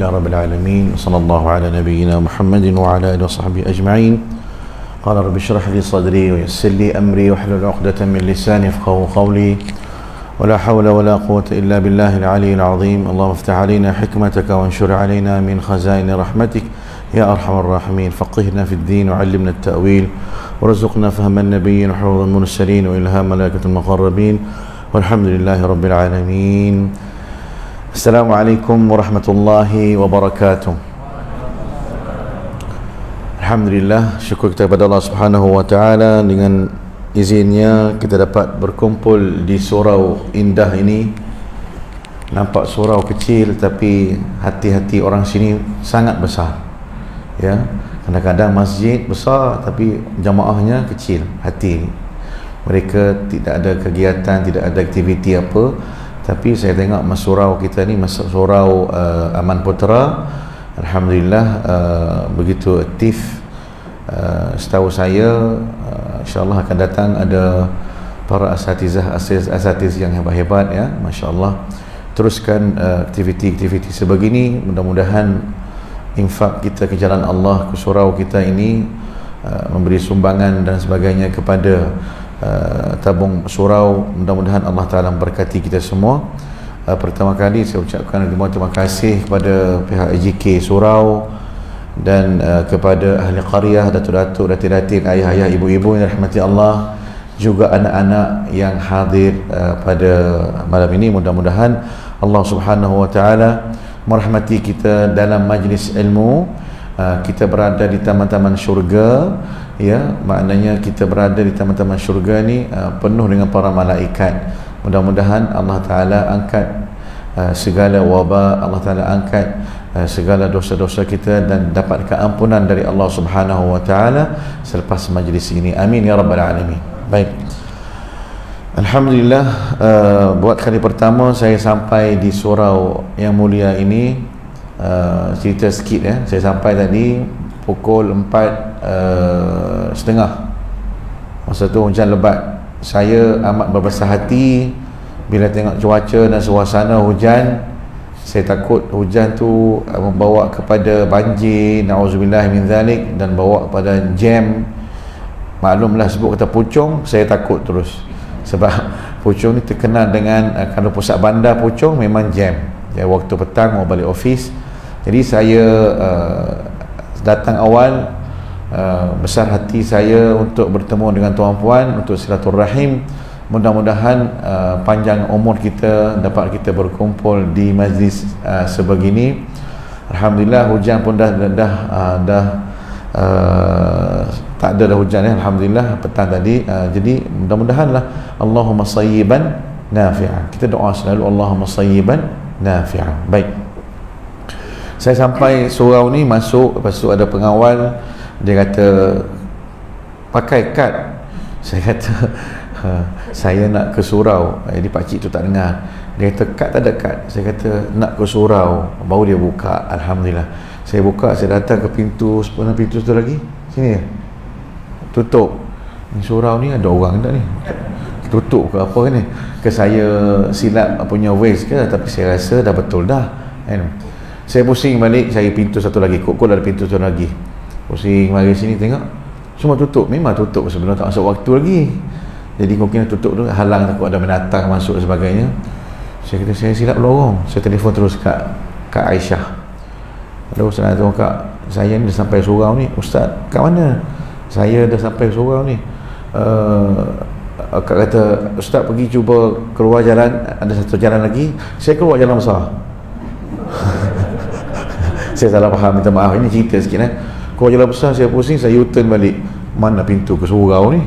لله رب العالمين صلى الله على نبينا محمد وعلى آله وصحبه أجمعين. قال رب اشرح لي صدري ويسر لي أمري واحلل عقدة من لساني يفقهوا قولي. ولا حول ولا قوة إلا بالله العلي العظيم. اللهم افتح علينا حكمتك وانشر علينا من خزائن رحمتك. يا أرحم الراحمين فقهنا في الدين وعلمنا التأويل. ورزقنا فهم النبيين وحفظ المرسلين وإلهام ملائكة المقربين. والحمد لله رب العالمين. السلام عليكم ورحمة الله وبركاته Alhamdulillah syukur kita kepada Allah Subhanahu wa taala dengan izinnya kita dapat berkumpul di surau indah ini nampak surau kecil tapi hati-hati orang sini sangat besar ya kadang-kadang masjid besar tapi jamaahnya kecil hati mereka tidak ada kegiatan tidak ada aktiviti apa tapi saya tengok mas surau kita ni mas surau uh, Aman Putra Alhamdulillah uh, begitu aktif uh, setahu saya uh, insyaAllah akan datang ada para asatizah asatiz yang hebat-hebat ya Masya Allah teruskan uh, aktiviti-aktiviti sebegini mudah-mudahan infak kita ke jalan Allah ke surau kita ini uh, memberi sumbangan dan sebagainya kepada uh, tabung surau. Mudah-mudahan Allah Ta'ala memberkati kita semua. Uh, pertama kali saya ucapkan terima kasih kepada pihak AJK surau dan uh, kepada ahli qaryah datuk-datuk datin-datin ayah-ayah ibu-ibu yang rahmati Allah juga anak-anak yang hadir uh, pada malam ini. Mudah-mudahan Allah Subhanahu wa taala merahmati kita dalam majlis ilmu. Uh, kita berada di taman-taman syurga ya maknanya kita berada di taman-taman syurga ni uh, penuh dengan para malaikat. Mudah-mudahan Allah taala angkat uh, segala wabak Allah taala angkat uh, segala dosa-dosa kita dan dapat keampunan dari Allah Subhanahu wa taala selepas majlis ini. Amin ya rabbal alamin. Baik. Alhamdulillah uh, buat kali pertama saya sampai di surau yang mulia ini uh, cerita sikit ya. Saya sampai tadi pukul 4 uh, setengah. Masa tu hujan lebat. Saya amat berbesar hati. Bila tengok cuaca dan suasana hujan saya takut hujan tu uh, membawa kepada banjir na'udzubillah min zalik dan bawa kepada jam. Maklumlah sebut kata pucung saya takut terus. Sebab pucung ni terkenal dengan uh, kalau pusat bandar pucung memang jam. Ya, waktu petang mau balik office jadi saya uh, datang awal uh, besar hati saya untuk bertemu dengan tuan puan untuk silaturahim. Mudah-mudahan uh, panjang umur kita dapat kita berkumpul di majlis uh, sebegini. Alhamdulillah hujan pun dah dah dah, uh, dah uh, tak ada dah hujan ya Alhamdulillah petang tadi. Uh, jadi mudah-mudahan lah Allahumma sayyiban nafi'an kita doa selalu Allahumma sayyiban nafi'an baik saya sampai surau ni masuk lepas tu ada pengawal dia kata pakai kad. Saya kata ha, saya nak ke surau. Jadi pakcik tu tak dengar. Dia kata kad tak ada kad. Saya kata nak ke surau. Baru dia buka Alhamdulillah. Saya buka saya datang ke pintu sepanjang pintu tu lagi. Sini tutup. Ni surau ni ada orang tak ni? Tutup ke apa ni? Ke saya silap punya waste ke? Tapi saya rasa dah betul dah. Kan saya pusing balik cari pintu satu lagi. Kok ada pintu satu lagi. Pusing mari sini tengok. Semua tutup. Memang tutup sebelum tak masuk waktu lagi. Jadi mungkin tutup tu halang takut ada binatang masuk dan sebagainya. Saya kata saya silap lorong. Saya telefon terus kat Kak Aisyah. Ada ustaz tu kak. Saya ni dah sampai surau ni. Ustaz kat mana? Saya dah sampai surau ni. Uh, kak kata ustaz pergi cuba keluar jalan. Ada satu jalan lagi. Saya keluar jalan besar saya salah faham minta maaf. Ini cerita sikit eh. Kalau jalan besar saya pusing saya U-turn balik. Mana pintu ke surau ni?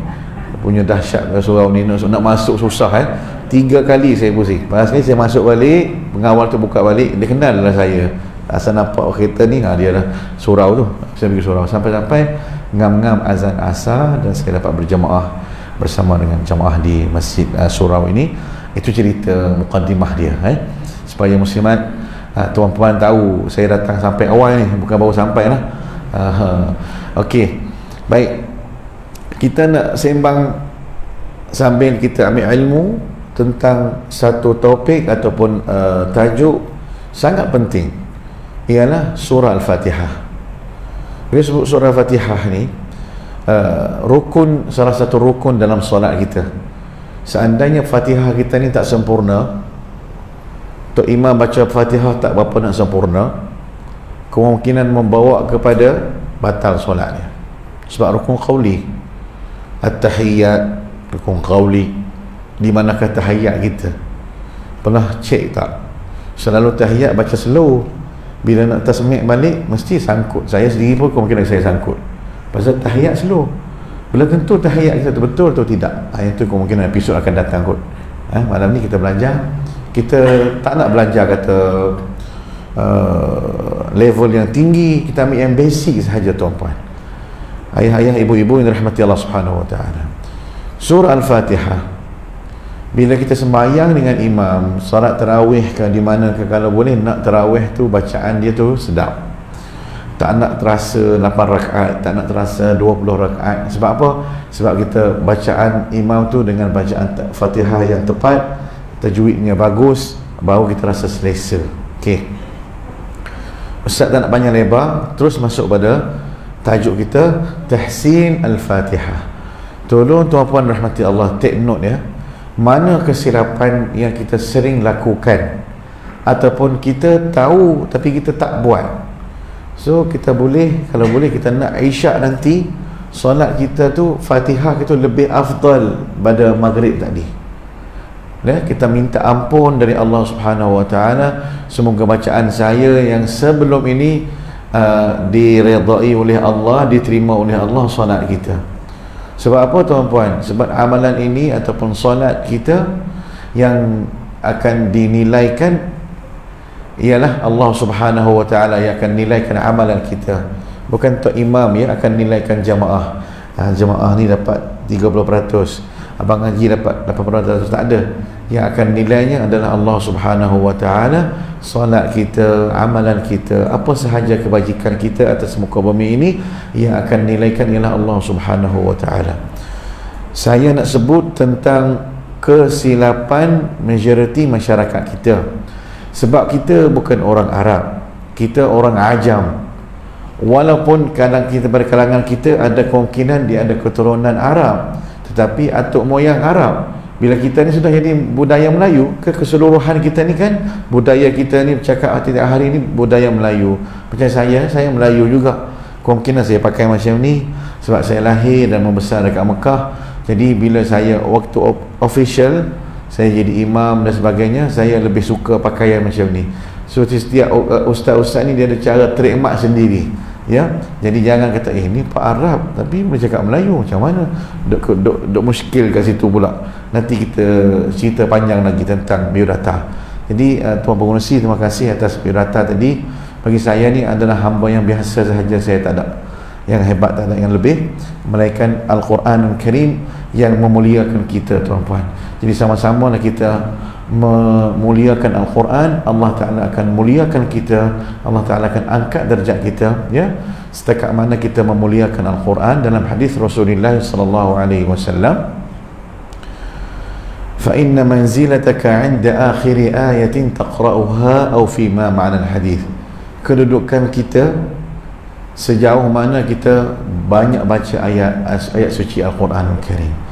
Punya dahsyat ke surau ni? Nak, nak masuk susah eh. Tiga kali saya pusing. Lepas ni saya masuk balik pengawal tu buka balik dia kenal lah saya. Asal nampak kereta ni ha, dia lah surau tu. Saya pergi surau. Sampai-sampai ngam-ngam azan asar dan saya dapat berjamaah bersama dengan jamaah di masjid uh, surau ini. Itu cerita mukaddimah dia eh. Supaya muslimat uh, tuan-puan tahu saya datang sampai awal ni bukan baru sampai lah. Uh, ok baik. Kita nak sembang sambil kita ambil ilmu tentang satu topik ataupun uh, tajuk sangat penting. Ialah surah Al-Fatihah. Bila sebut surah Al-Fatihah ni uh, rukun salah satu rukun dalam solat kita. Seandainya Fatihah kita ni tak sempurna Tok Imam baca Fatihah tak berapa nak sempurna kemungkinan membawa kepada batal solatnya. Sebab rukun qawli at-tahiyyat rukun qawli di manakah tahiyat kita? Pernah cek tak? Selalu tahiyat baca slow. Bila nak tasmi' balik mesti sangkut. Saya sendiri pun kemungkinan saya sangkut. Pasal tahiyat slow. Bila tentu tahiyat kita tu betul atau tidak? Ha, itu kemungkinan episod akan datang kot. Ha, malam ni kita belajar kita tak nak belajar kata uh, level yang tinggi kita ambil yang basic sahaja tuan-puan. Ayah-ayah ibu-ibu yang dirahmati Allah subhanahu wa ta'ala. Surah Al-Fatihah bila kita sembahyang dengan imam solat terawih ke di mana ke kalau boleh nak terawih tu bacaan dia tu sedap. Tak nak terasa 8 rakaat tak nak terasa 20 rakaat. Sebab apa? Sebab kita bacaan imam tu dengan bacaan fatihah yang tepat tajwidnya bagus baru kita rasa selesa. Ok Ustaz tak nak banyak lebar terus masuk pada tajuk kita tahsin al-fatihah. Tolong tuan-puan rahmati Allah take note ya. Mana kesilapan yang kita sering lakukan ataupun kita tahu tapi kita tak buat. So kita boleh kalau boleh kita nak isyak nanti solat kita tu fatihah kita lebih afdal pada maghrib tadi ya, kita minta ampun dari Allah subhanahu wa ta'ala semoga bacaan saya yang sebelum ini uh, diredai oleh Allah diterima oleh Allah solat kita sebab apa tuan-puan? Sebab amalan ini ataupun solat kita yang akan dinilaikan ialah Allah Subhanahu wa taala yang akan nilaikan amalan kita. Bukan tok imam ya akan nilaikan jamaah. Ha, jamaah ni dapat 30%. Abang ngaji dapat 80% tak ada. Yang akan nilainya adalah Allah Subhanahu wa taala solat kita, amalan kita, apa sahaja kebajikan kita atas muka bumi ini yang akan nilaikan ialah Allah Subhanahu wa taala. Saya nak sebut tentang kesilapan majoriti masyarakat kita. Sebab kita bukan orang Arab. Kita orang Ajam. Walaupun kadang kita berkalangan kita ada kemungkinan dia ada keturunan Arab, tetapi atuk moyang Arab bila kita ni sudah jadi budaya Melayu ke keseluruhan kita ni kan budaya kita ni bercakap hati hari ni budaya Melayu. Macam saya saya Melayu juga. Kemungkinan saya pakai macam ni sebab saya lahir dan membesar dekat Mekah. Jadi bila saya waktu official saya jadi imam dan sebagainya saya lebih suka pakaian macam ni. So setiap uh, ustaz-ustaz ni dia ada cara trademark sendiri ya? Jadi jangan kata eh ni Pak Arab. Tapi boleh cakap Melayu macam mana? Duk, duk, duk muskil kat situ pula. Nanti kita cerita panjang lagi tentang biodata. Jadi uh, Tuan Pengurusi terima kasih atas biodata tadi. Bagi saya ni adalah hamba yang biasa sahaja saya tak ada yang hebat tak ada yang lebih melainkan Al-Quran Al-Karim yang memuliakan kita tuan-puan. Jadi sama-sama lah kita memuliakan Al-Quran Allah Ta'ala akan muliakan kita Allah Ta'ala akan angkat darjat kita ya. Setakat mana kita memuliakan Al-Quran dalam hadis Rasulullah sallallahu alaihi wasallam. Fa inna manzilataka 'inda akhir ayatin taqra'uha aw fi ma ma'na al-hadis kedudukan kita sejauh mana kita banyak baca ayat ayat suci Al-Quran Al-Karim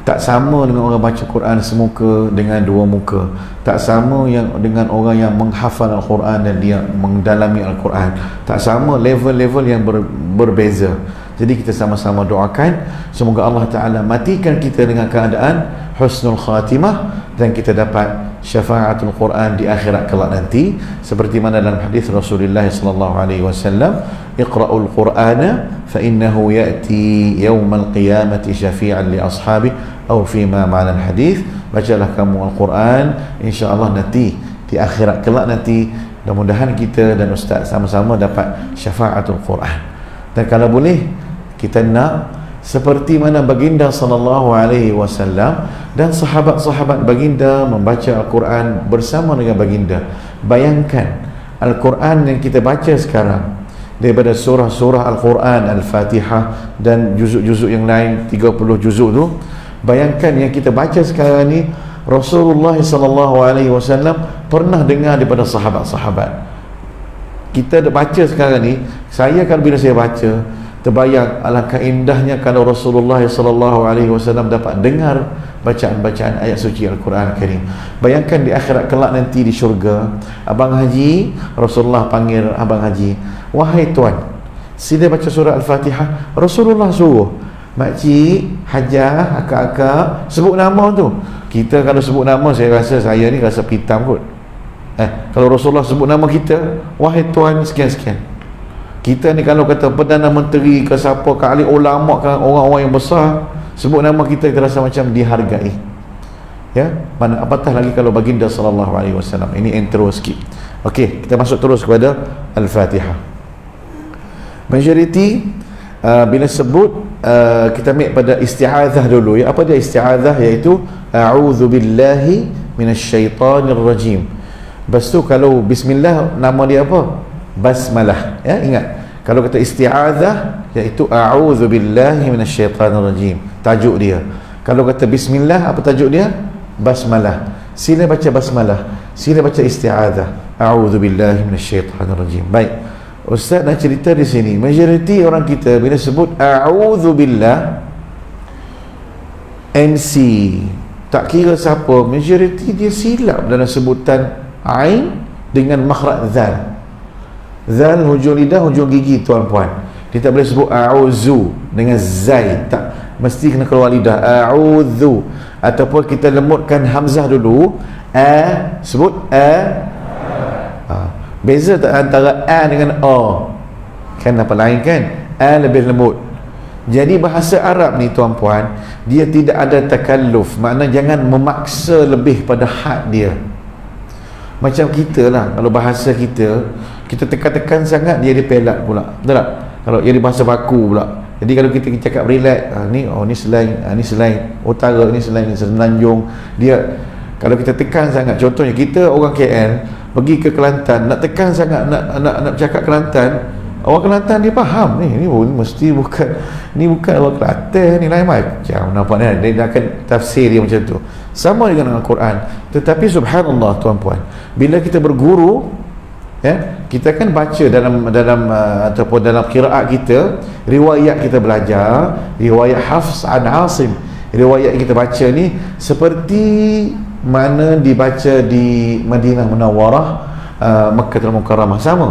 tak sama dengan orang baca Quran semuka dengan dua muka. Tak sama yang dengan orang yang menghafal Al-Quran dan dia mendalami Al-Quran. Tak sama level-level yang ber, berbeza jadi kita sama-sama doakan. Semoga Allah Ta'ala matikan kita dengan keadaan husnul khatimah dan kita dapat syafaatul Quran di akhirat kelak nanti. Seperti mana dalam hadis Rasulullah sallallahu alaihi wasallam iqra'ul qur'ana fa innahu ya'ti yawmal qiyamati syafi'an li ashabi atau fi ma ma'na hadis bacalah kamu al-Quran insya-Allah nanti di akhirat kelak nanti mudah-mudahan kita dan ustaz sama-sama dapat syafaatul Quran. Dan kalau boleh kita nak seperti mana baginda sallallahu alaihi wasallam dan sahabat-sahabat baginda membaca al-Quran bersama dengan baginda. Bayangkan al-Quran yang kita baca sekarang daripada surah-surah al-Quran al-Fatihah dan juzuk-juzuk yang lain 30 juzuk tu bayangkan yang kita baca sekarang ni Rasulullah sallallahu alaihi wasallam pernah dengar daripada sahabat-sahabat. Kita dah baca sekarang ni saya kalau bila saya baca terbayang alangkah indahnya kalau Rasulullah sallallahu alaihi wasallam dapat dengar bacaan-bacaan ayat suci Al-Quran Karim. Bayangkan di akhirat kelak nanti di syurga, abang haji, Rasulullah panggil abang haji, "Wahai tuan, sila baca surah Al-Fatihah." Rasulullah suruh, "Makcik, hajah, akak-akak, sebut nama tu." Kita kalau sebut nama saya rasa saya ni rasa pitam kot. Eh, kalau Rasulullah sebut nama kita, "Wahai tuan sekian-sekian." Kita ni kalau kata Perdana Menteri ke siapa ke ahli ulama ke orang-orang yang besar sebut nama kita kita rasa macam dihargai. Ya? Mana apatah lagi kalau baginda sallallahu alaihi wasallam? Ini intro sikit. Okey kita masuk terus kepada al-fatihah. Majority uh, bila sebut uh, kita ambil pada isti'adzah dulu ya. Apa dia isti'adzah iaitu a'udzu billahi minasyaitonir rajim lepas tu kalau bismillah nama dia apa basmalah. Ya ingat. Kalau kata isti'adzah iaitu a'udzu billahi minasyaitanir rajim tajuk dia. Kalau kata bismillah apa tajuk dia? Basmalah. Sila baca basmalah. Sila baca isti'adzah. A'udzu billahi minasyaitanir rajim baik. Ustaz nak cerita di sini. Majoriti orang kita bila sebut a'udzu billah MC tak kira siapa. Majoriti dia silap dalam sebutan ain dengan makhraj zal Zal hujung lidah, hujung gigi tuan-puan. Dia tak boleh sebut a'udzu dengan zai. Tak mesti kena keluar lidah. A'udzu. Ataupun kita lemutkan hamzah dulu. A sebut a. Ha. Beza tak antara a dengan o. Kan apa lain kan? A lebih lembut. Jadi bahasa Arab ni tuan-puan, dia tidak ada takalluf. Makna jangan memaksa lebih pada had dia. Macam kita lah, kalau bahasa kita, kita tekan-tekan sangat dia dia pelak pula. Betul tak? Kalau jadi bahasa baku pula. Jadi kalau kita cakap relax ah, ni oh ni selain ah, ni selain utara ni selain ni semenanjung dia kalau kita tekan sangat contohnya kita orang KL pergi ke Kelantan nak tekan sangat nak nak nak cakap Kelantan orang Kelantan dia faham ni ni mesti bukan ni bukan orang Kelantan ni lain macam. Nampaknya dia akan tafsir dia macam tu. Sama dengan Al-Quran. Tetapi subhanallah tuan-puan bila kita berguru ya? Kita kan baca dalam dalam uh, ataupun dalam qiraat kita riwayat kita belajar riwayat Hafs an Asim riwayat kita baca ni seperti mana dibaca di Madinah Munawwarah uh, Makkah Al-Mukarramah sama.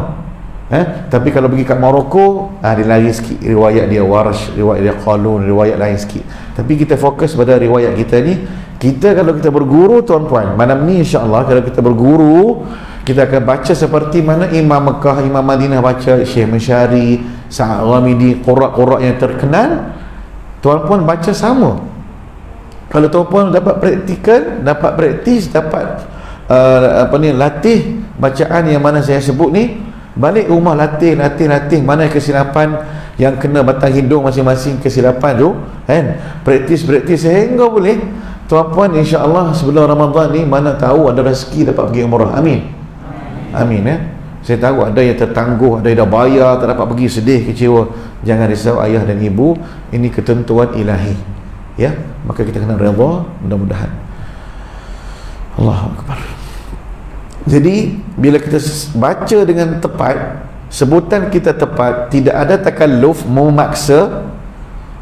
Eh? Tapi kalau pergi kat Morocco ah dia lari sikit. Riwayat dia Warsh riwayat dia Qalun riwayat lain sikit. Tapi kita fokus pada riwayat kita ni kita kalau kita berguru tuan-puan malam ni insya-Allah kalau kita berguru kita akan baca seperti mana Imam Mekah, Imam Madinah baca Syekh Mesyari, Sa'ad Ramidi Qurak-qurak yang terkenal Tuan pun baca sama Kalau tuan pun dapat praktikal Dapat praktis, dapat uh, Apa ni, latih Bacaan yang mana saya sebut ni Balik rumah latih, latih, latih Mana kesilapan yang kena batang hidung masing-masing kesilapan tu kan? Praktis, praktis sehingga boleh Tuan puan insya-Allah sebelum Ramadan ni mana tahu ada rezeki dapat pergi umrah. Amin. Amin ya. Saya tahu ada yang tertangguh, ada yang dah bayar, tak dapat pergi sedih, kecewa. Jangan risau ayah dan ibu, ini ketentuan ilahi. Ya, maka kita kena redha, mudah-mudahan. Allahu akbar. Jadi bila kita baca dengan tepat, sebutan kita tepat, tidak ada takalluf memaksa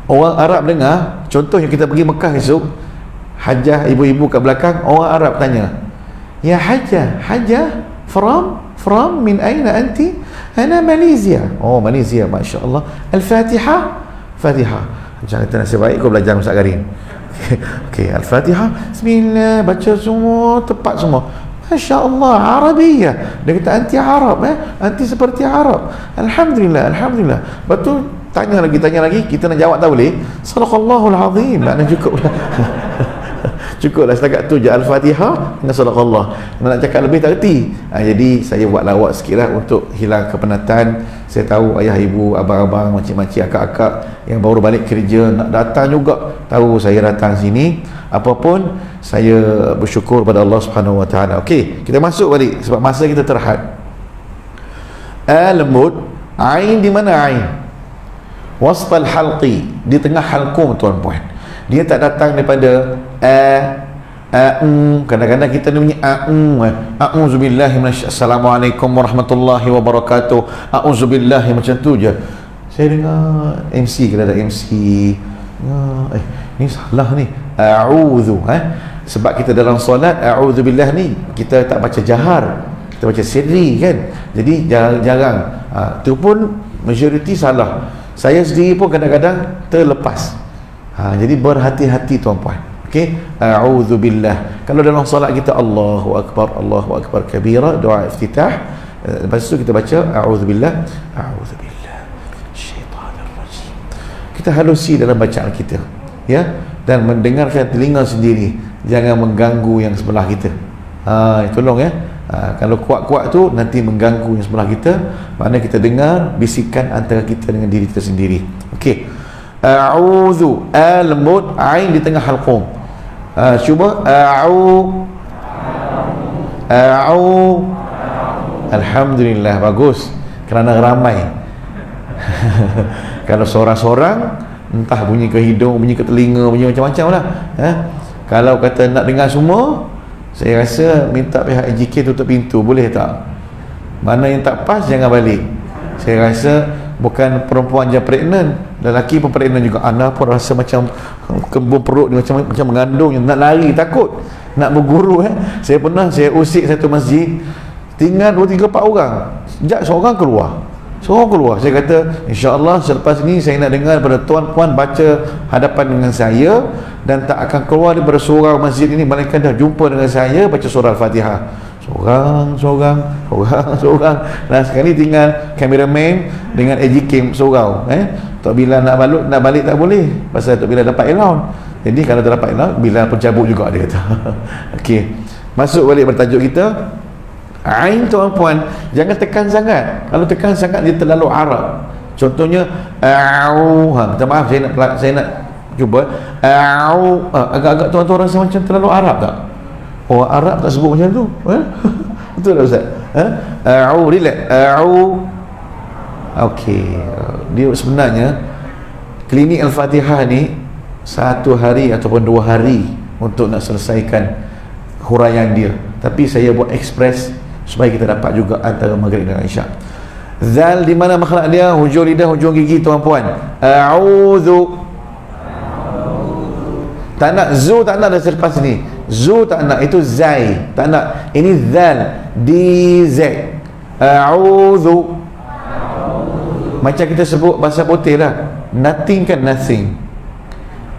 orang Arab dengar. Contohnya kita pergi Mekah esok, hajah ibu-ibu kat belakang, orang Arab tanya, "Ya hajah, hajah?" From from min aina anti? Ana Malaysia. Oh Malaysia Masya Allah Al-Fatihah Fatihah macam kata nasib baik? Kau belajar Ustaz Karim. Okey, Al-Fatihah Bismillah, baca semua tepat semua. Masya Allah, Arabiyah Dia kata anti Arab eh? Anti seperti Arab. Alhamdulillah, Alhamdulillah. Betul, tanya lagi, tanya lagi. Kita nak jawab tak boleh? Sadaqallahul azim. Maknanya cukup cukuplah setakat tu je. Al-Fatihah dengan surah Allah nak cakap lebih tak reti ha, jadi saya buat lawak sikit lah untuk hilang kepenatan. Saya tahu ayah ibu abang-abang makcik-makcik akak-akak yang baru balik kerja nak datang juga. Tahu saya datang sini. Apapun saya bersyukur pada Allah Subhanahu Wa Taala. Okey kita masuk balik sebab masa kita terhad. Al-mud ain di mana ain? Wasfal halqi. Di tengah halqum tuan-puan. Dia tak datang daripada a a'um kadang-kadang kita ni bunyi a'um eh. a'udzubillahi assalamualaikum warahmatullahi wabarakatuh. A'udzubillahi macam tu je. Saya dengar MC kena ada MC eh ni salah ni. A'udzu eh. Sebab kita dalam solat a'udzubillah ni kita tak baca jahar. Kita baca sirri kan? Jadi jarang-jarang ha, tu pun majoriti salah. Saya sendiri pun kadang-kadang terlepas. Ha, jadi berhati-hati tuan-puan okey? A'udzubillah kalau dalam solat kita Allahu akbar Allahu akbar kabira doa iftitah. Eh, lepas tu kita baca a'udzubillah a'udzubillah syaitanir rajim kita halusi dalam bacaan kita ya? Dan mendengarkan telinga sendiri. Jangan mengganggu yang sebelah kita. Ha, tolong ya? Ha, kalau kuat-kuat tu nanti mengganggu yang sebelah kita. Mana kita dengar bisikan antara kita dengan diri kita sendiri. Okey? A'udzu a lembut ain di tengah halqum uh, cuba. A'u. A'u. Alhamdulillah bagus. Kerana ramai. Kalau seorang-seorang entah bunyi ke hidung bunyi ke telinga bunyi macam-macam lah eh? kalau kata nak dengar semua saya rasa minta pihak AJK tutup pintu. Boleh tak? Mana yang tak pas jangan balik. Saya rasa bukan perempuan je pregnant lelaki pun pregnant juga. Anak pun rasa macam kembung perut macam macam mengandung nak lari takut. Nak berguru eh. Saya pernah saya usik satu masjid. Tinggal 2 3 4 orang. Sejak seorang keluar. Seorang keluar. Saya kata insya-Allah selepas ni saya nak dengar daripada tuan-puan baca hadapan dengan saya dan tak akan keluar daripada surau masjid ini melainkan dah jumpa dengan saya baca surah Al-Fatihah. Seorang, seorang, seorang, seorang. Dan sekali tinggal kameraman dengan AJ Kim surau eh? Tok Bila nak balik, nak balik tak boleh. Pasal Tok Bila dapat allowance jadi kalau tak dapat allowance Bila pun cabut juga dia kata. Ok masuk balik bertajuk kita Ain tuan-puan jangan tekan sangat. Kalau tekan sangat dia terlalu Arab contohnya au ha, minta maaf saya nak saya nak cuba au uh, agak-agak tuan-tuan rasa macam terlalu Arab tak? Orang Arab tak sebut macam tu eh? betul tak Ustaz? Eh? au relax au ok dia sebenarnya klinik Al-Fatihah ni satu hari ataupun dua hari untuk nak selesaikan huraian dia. Tapi saya buat ekspres supaya kita dapat juga antara maghrib dan isyak. Zal di mana makhluk dia? Hujung lidah hujung gigi tuan-puan. A'udzu. Tak nak zu tak nak dah selepas ni. Zu tak nak itu zai. Tak nak. Ini zal. Di z. A'udhu macam kita sebut bahasa putih lah nothing kan nothing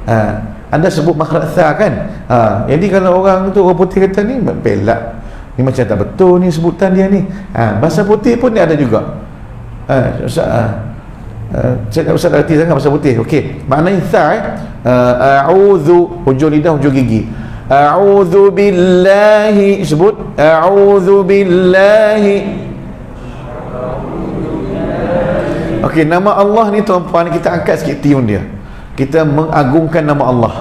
ha. anda sebut makhluk tha kan ha. jadi kalau orang tu orang putih kata ni belak ni macam tak betul ni sebutan dia ni ha. bahasa putih pun dia ada juga ha. Ustaz, ha. Uh, saya tak usah erti sangat pasal putih okey maknanya tha eh uh, a'udzu hujung lidah hujung gigi a'udzu billahi sebut a'udzu billahi Okey, nama Allah ni tuan-puan kita angkat sikit tiun dia. Kita mengagungkan nama Allah.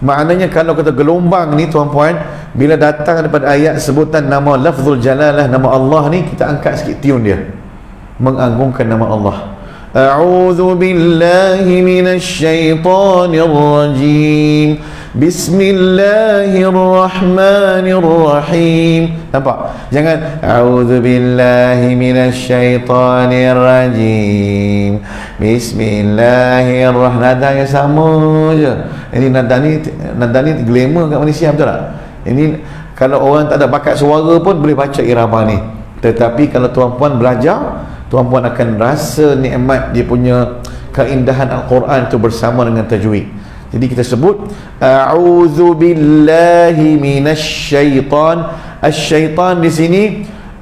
Maknanya kalau kata gelombang ni tuan-puan bila datang daripada ayat sebutan nama lafzul jalalah nama Allah ni kita angkat sikit tiun dia. Mengagungkan nama Allah. A'udzu billahi minasy syaithanir rajim. بسم الله الرحمن الرحيم nampak jangan أعوذ بالله من الشيطان الرجيم بسم الله الرحمن nada yang sama je ini nada ni nada ni glamour kat Malaysia betul tak ini kalau orang tak ada bakat suara pun boleh baca irama ni tetapi kalau tuan-puan belajar tuan-puan akan rasa nikmat dia punya keindahan Al-Quran itu bersama dengan tajwid jadi kita sebut a'udzu billahi minasyaitan asyaitan di sini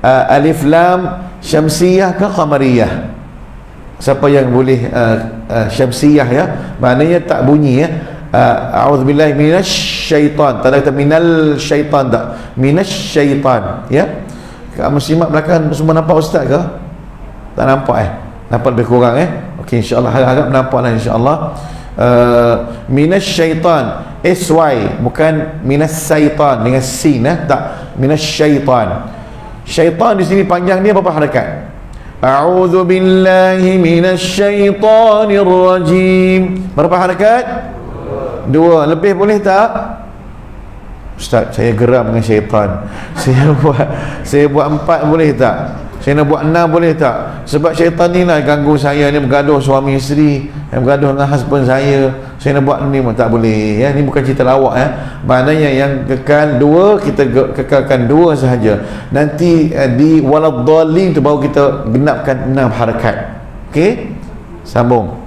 uh, alif lam syamsiyah ke qamariyah siapa yang boleh uh, uh, syamsiyah ya? Maknanya tak bunyi ya. Uh, a'udzu billahi minasyaitan tak ada kata minal syaitan tak. Minasyaitan ya? Kamu simak belakang semua nampak ustaz ke? Tak nampak eh? Nampak lebih kurang eh? Ok insyaAllah. Harap-harap nampak lah insyaAllah uh, minas syaitan SY bukan minas syaitan dengan sin eh tak minas syaitan syaitan di sini panjang dia berapa harakat A'udzu billahi minasyaitonir rajim. Berapa harakat? Dua. Lebih boleh tak? Ustaz saya geram dengan syaitan saya buat saya buat empat boleh tak saya nak buat enam boleh tak? Sebab syaitan ni lah ganggu saya. Ni bergaduh suami isteri yang bergaduh dengan husband saya. Saya nak buat ni tak boleh ya. Ni bukan cerita lawak ya. Maknanya yang kekal dua kita kekalkan dua sahaja. Nanti eh, di waladhalin tu baru kita genapkan enam harakat. Ok sambung.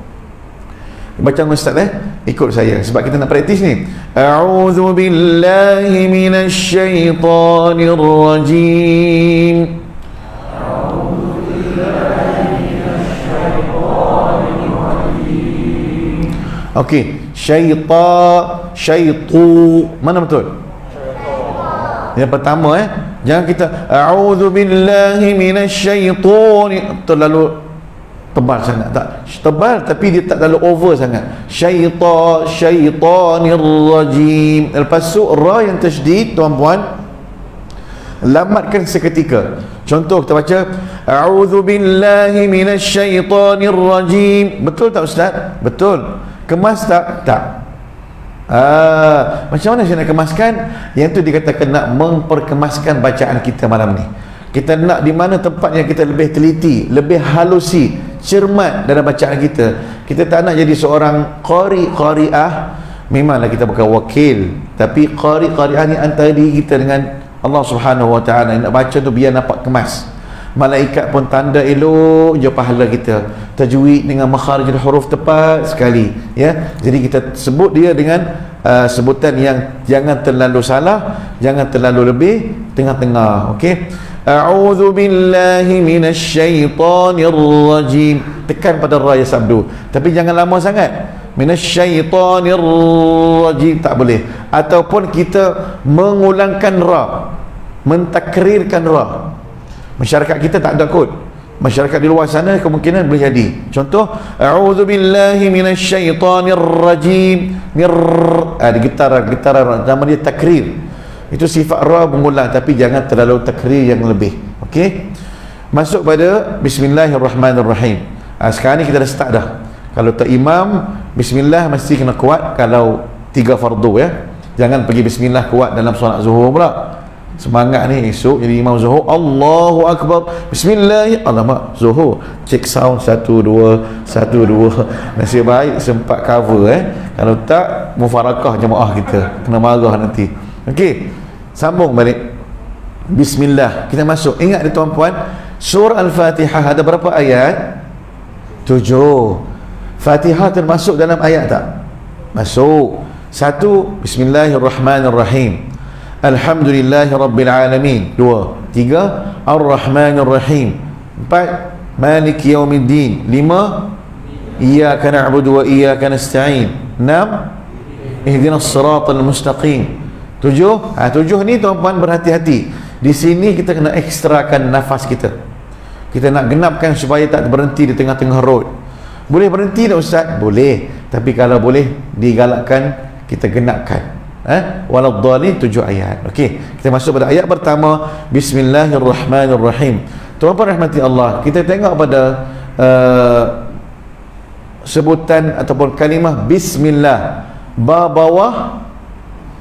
Baca ustaz eh. Ikut saya sebab kita nak praktis ni. A'udzu billahi minasyaitonir rajim Okey, syaitan, syaitu. Mana betul? Yang pertama eh, jangan kita a'udzu billahi minasyaitonir terlalu tebal sangat tak? Tebal tapi dia tak terlalu over sangat. Syaitan syaitanir rajim lepas tu ra yang tasydid tuan-puan. Lamatkan seketika. Contoh kita baca a'udzu billahi minasyaitonir rajim betul tak ustaz? Betul kemas tak? Tak. Ah, macam mana saya nak kemaskan? Yang tu dikatakan nak memperkemaskan bacaan kita malam ni. Kita nak di mana tempat yang kita lebih teliti, lebih halusi, cermat dalam bacaan kita. Kita tak nak jadi seorang qari qariah. Memanglah kita bukan wakil tapi qari qariah ni antara diri kita dengan Allah Subhanahu wa taala. Nak baca tu biar nampak kemas malaikat pun tanda elok je pahala kita tajwid dengan makharijul huruf tepat sekali ya jadi kita sebut dia dengan uh, sebutan yang jangan terlalu salah jangan terlalu lebih tengah-tengah okey A'udzu billahi minasyaitonir rajim. Tekan pada ra ya sabdu. Tapi jangan lama sangat. Minasyaitonir rajim tak boleh. Ataupun kita mengulangkan ra. Mentakrirkan ra. Masyarakat kita tak ada kod. Masyarakat di luar sana kemungkinan boleh jadi. Contoh, a'udzu billahi minasyaitonir rajim. Mir ada gitar gitar nama dia takrir. Itu sifat ra mengulang tapi jangan terlalu takrir yang lebih. Okey? Masuk pada bismillahirrahmanirrahim. Ha, sekarang ni kita dah start dah. Kalau tak imam bismillah mesti kena kuat kalau tiga fardu ya. Jangan pergi bismillah kuat dalam solat zuhur pula semangat ni esok jadi imam zuhur. Allahu Akbar. Bismillah Alamak zuhur. Cek sound satu dua satu dua. Nasib baik sempat cover eh. Kalau tak mufarakah jemaah kita. Kena marah nanti. Okey sambung balik. Bismillah. Kita masuk. Ingat dia tuan-puan. Surah Al-Fatihah ada berapa ayat? tujuh. Fatihah termasuk dalam ayat tak? masuk. Satu Bismillahirrahmanirrahim Alhamdulillahi Rabbil Alamin dua tiga Ar-Rahmanirrahim empat Maliki Yawmiddin lima Iyaka na'budu wa iyaka nasta'in enam Ihdinas siratal mustaqim Tujuh, ha, tujuh ni tuan-puan berhati-hati. Di sini kita kena ekstrakan nafas kita. Kita nak genapkan supaya tak berhenti di tengah-tengah road. Boleh berhenti tak Ustaz? Boleh. Tapi kalau boleh digalakkan, kita genapkan. Eh? Waladhalin tujuh ayat. Okey, kita masuk pada ayat pertama. Bismillahirrahmanirrahim. Tuan-puan rahmati Allah. Kita tengok pada uh, sebutan ataupun kalimah Bismillah. Ba bawah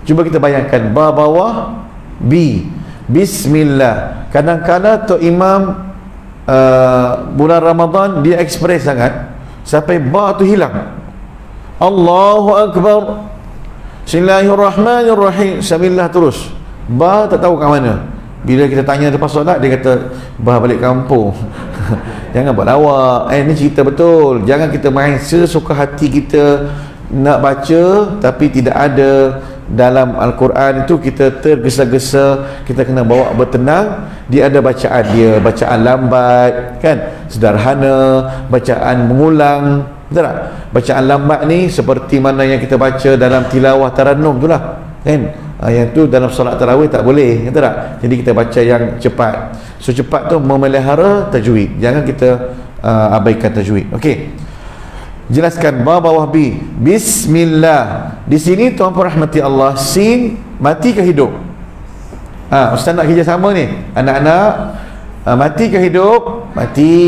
Cuba kita bayangkan ba bawah B Bismillah Kadang-kadang Tok Imam uh, Bulan Ramadan Dia ekspres sangat Sampai ba tu hilang Allahu Akbar Bismillahirrahmanirrahim. Bismillah terus. Ba tak tahu kat mana. Bila kita tanya lepas solat Dia kata Ba balik kampung. Jangan buat lawak. Eh ni cerita betul. Jangan kita main sesuka hati kita Nak baca Tapi tidak ada dalam Al-Quran itu kita tergesa-gesa kita kena bawa bertenang. Dia ada bacaan dia bacaan lambat kan? Sederhana bacaan mengulang betul tak? Bacaan lambat ni seperti mana yang kita baca dalam tilawah taranum tu lah kan? Ha, yang tu dalam solat tarawih tak boleh betul tak? Jadi kita baca yang cepat. So cepat tu memelihara tajwid. Jangan kita uh, abaikan tajwid. Okey. Jelaskan ba bawah bi. Bismillah. Di sini tuan puan rahmati Allah sin mati ke hidup? Ha ustaz nak kerjasama ni. Anak-anak ha, mati ke hidup? Mati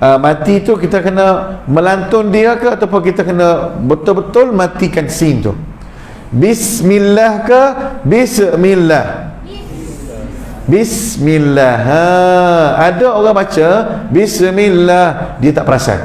ha, mati tu kita kena melantun dia ke ataupun kita kena betul-betul matikan sin tu? Bismillah ke bismillah? Bismillah. Ha, ada orang baca bismillah dia tak perasan.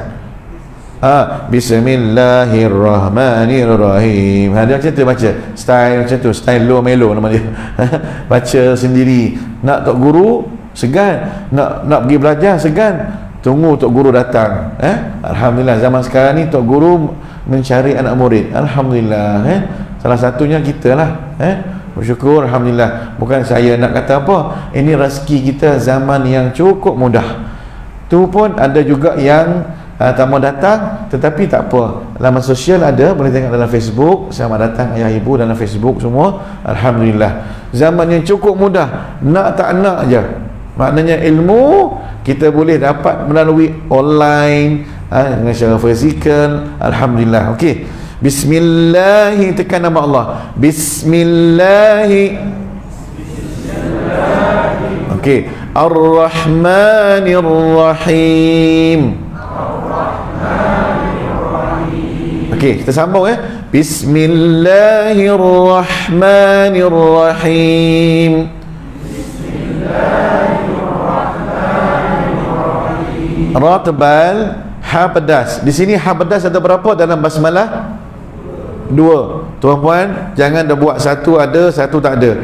Ha, Bismillahirrahmanirrahim. Ha, dia macam tu baca. Style macam tu style low melo nama dia. Baca sendiri. Nak tok guru segan. Nak nak pergi belajar segan tunggu tok guru datang. Eh? Alhamdulillah zaman sekarang ni tok guru mencari anak murid. Alhamdulillah eh? Salah satunya kita lah eh? Bersyukur alhamdulillah. Bukan saya nak kata apa. Ini rezeki kita zaman yang cukup mudah. Tu pun ada juga yang uh, tamu datang tetapi tak apa. Laman sosial ada boleh tengok dalam Facebook. Selamat datang ayah ibu dalam Facebook semua. Alhamdulillah. Zaman yang cukup mudah. Nak tak nak je. Maknanya ilmu kita boleh dapat melalui online uh, dengan secara fizikal. Alhamdulillah. Ok Bismillah tekan nama Allah. Bismillah Okey. Ar-Rahmanir-Rahim. Okey, kita sambung eh. Bismillahirrahmanirrahim. Ra tebal, ha pedas. Di sini ha pedas ada berapa? Dalam basmalah? Dua. Tuan-puan, jangan dah buat satu ada, satu tak ada.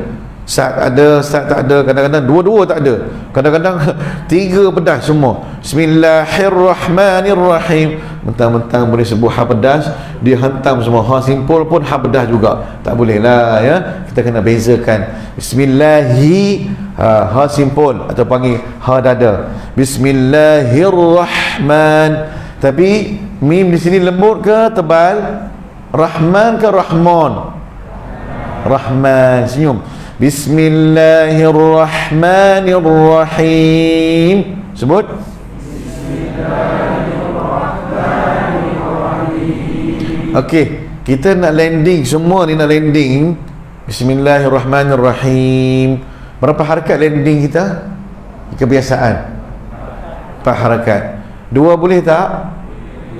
Sat ada, sat tak ada. Kadang-kadang dua-dua tak ada. Kadang-kadang tiga pedas semua. Bismillahirrahmanirrahim. Mentang-mentang boleh sebut ha pedas Dia hantam semua. Ha simpul pun ha pedas juga. Tak boleh lah ya. Kita kena bezakan. Bismillahi Ha, ha simpul Atau panggil ha dada. Bismillahirrahman. Tapi Mim di sini lembut ke tebal? Rahman ke Rahman Rahman Senyum. Bismillahirrahmanirrahim. Sebut. Okey Kita nak landing Semua ni nak landing. Bismillahirrahmanirrahim Berapa harakat landing kita? Kebiasaan. Empat harakat. Dua boleh tak?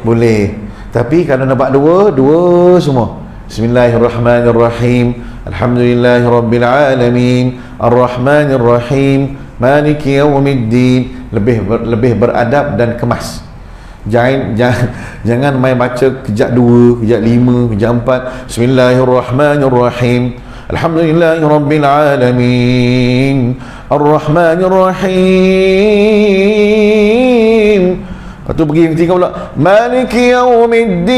Boleh. Tapi kalau buat dua Dua semua. Bismillahirrahmanirrahim. Alhamdulillahi Rabbil Alamin Ar-Rahmanir-Rahim. Maliki Yawmiddin. Lebih ber, lebih beradab dan kemas. Jangan, jangan jangan main baca kejap dua, kejap lima, kejap empat. Bismillahirrahmanirrahim Alhamdulillahi Rabbil Alamin Ar-Rahmanir-Rahim. Lepas tu pergi yang ketiga pula. Maliki Yawmiddin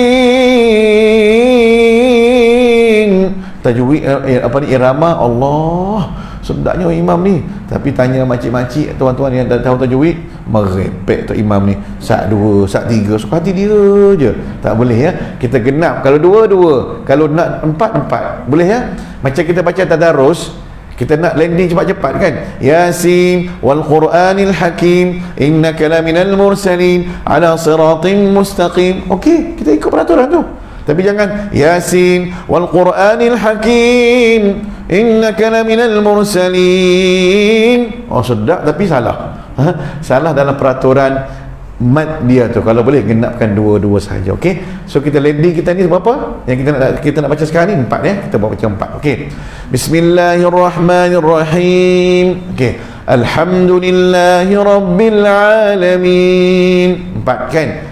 tajwid eh, eh, apa ni? Irama Allah. Sedapnya imam ni tapi tanya makcik-makcik tuan-tuan yang tahu tajwid merepek tu imam ni. Sat dua sat tiga suka hati dia je. Tak boleh ya. Kita genap. Kalau dua dua kalau nak empat empat boleh ya? Macam kita baca tadarus kita nak landing cepat-cepat kan? Yasin wal quranil hakim innaka laminal mursalin ala siratim mustaqim. Okey kita ikut peraturan tu tapi jangan Yasin wal Quranil Hakim innaka laminal mursalin. Oh sedap tapi salah. Ha? Salah dalam peraturan mat dia tu. Kalau boleh genapkan dua-dua saja. Okey. So kita landing kita ni berapa? Yang kita nak kita nak baca sekarang ni empat ya. Kita baca empat. Okey. Bismillahirrahmanirrahim. Okey. Alhamdulillahi rabbil alamin. Empat kan?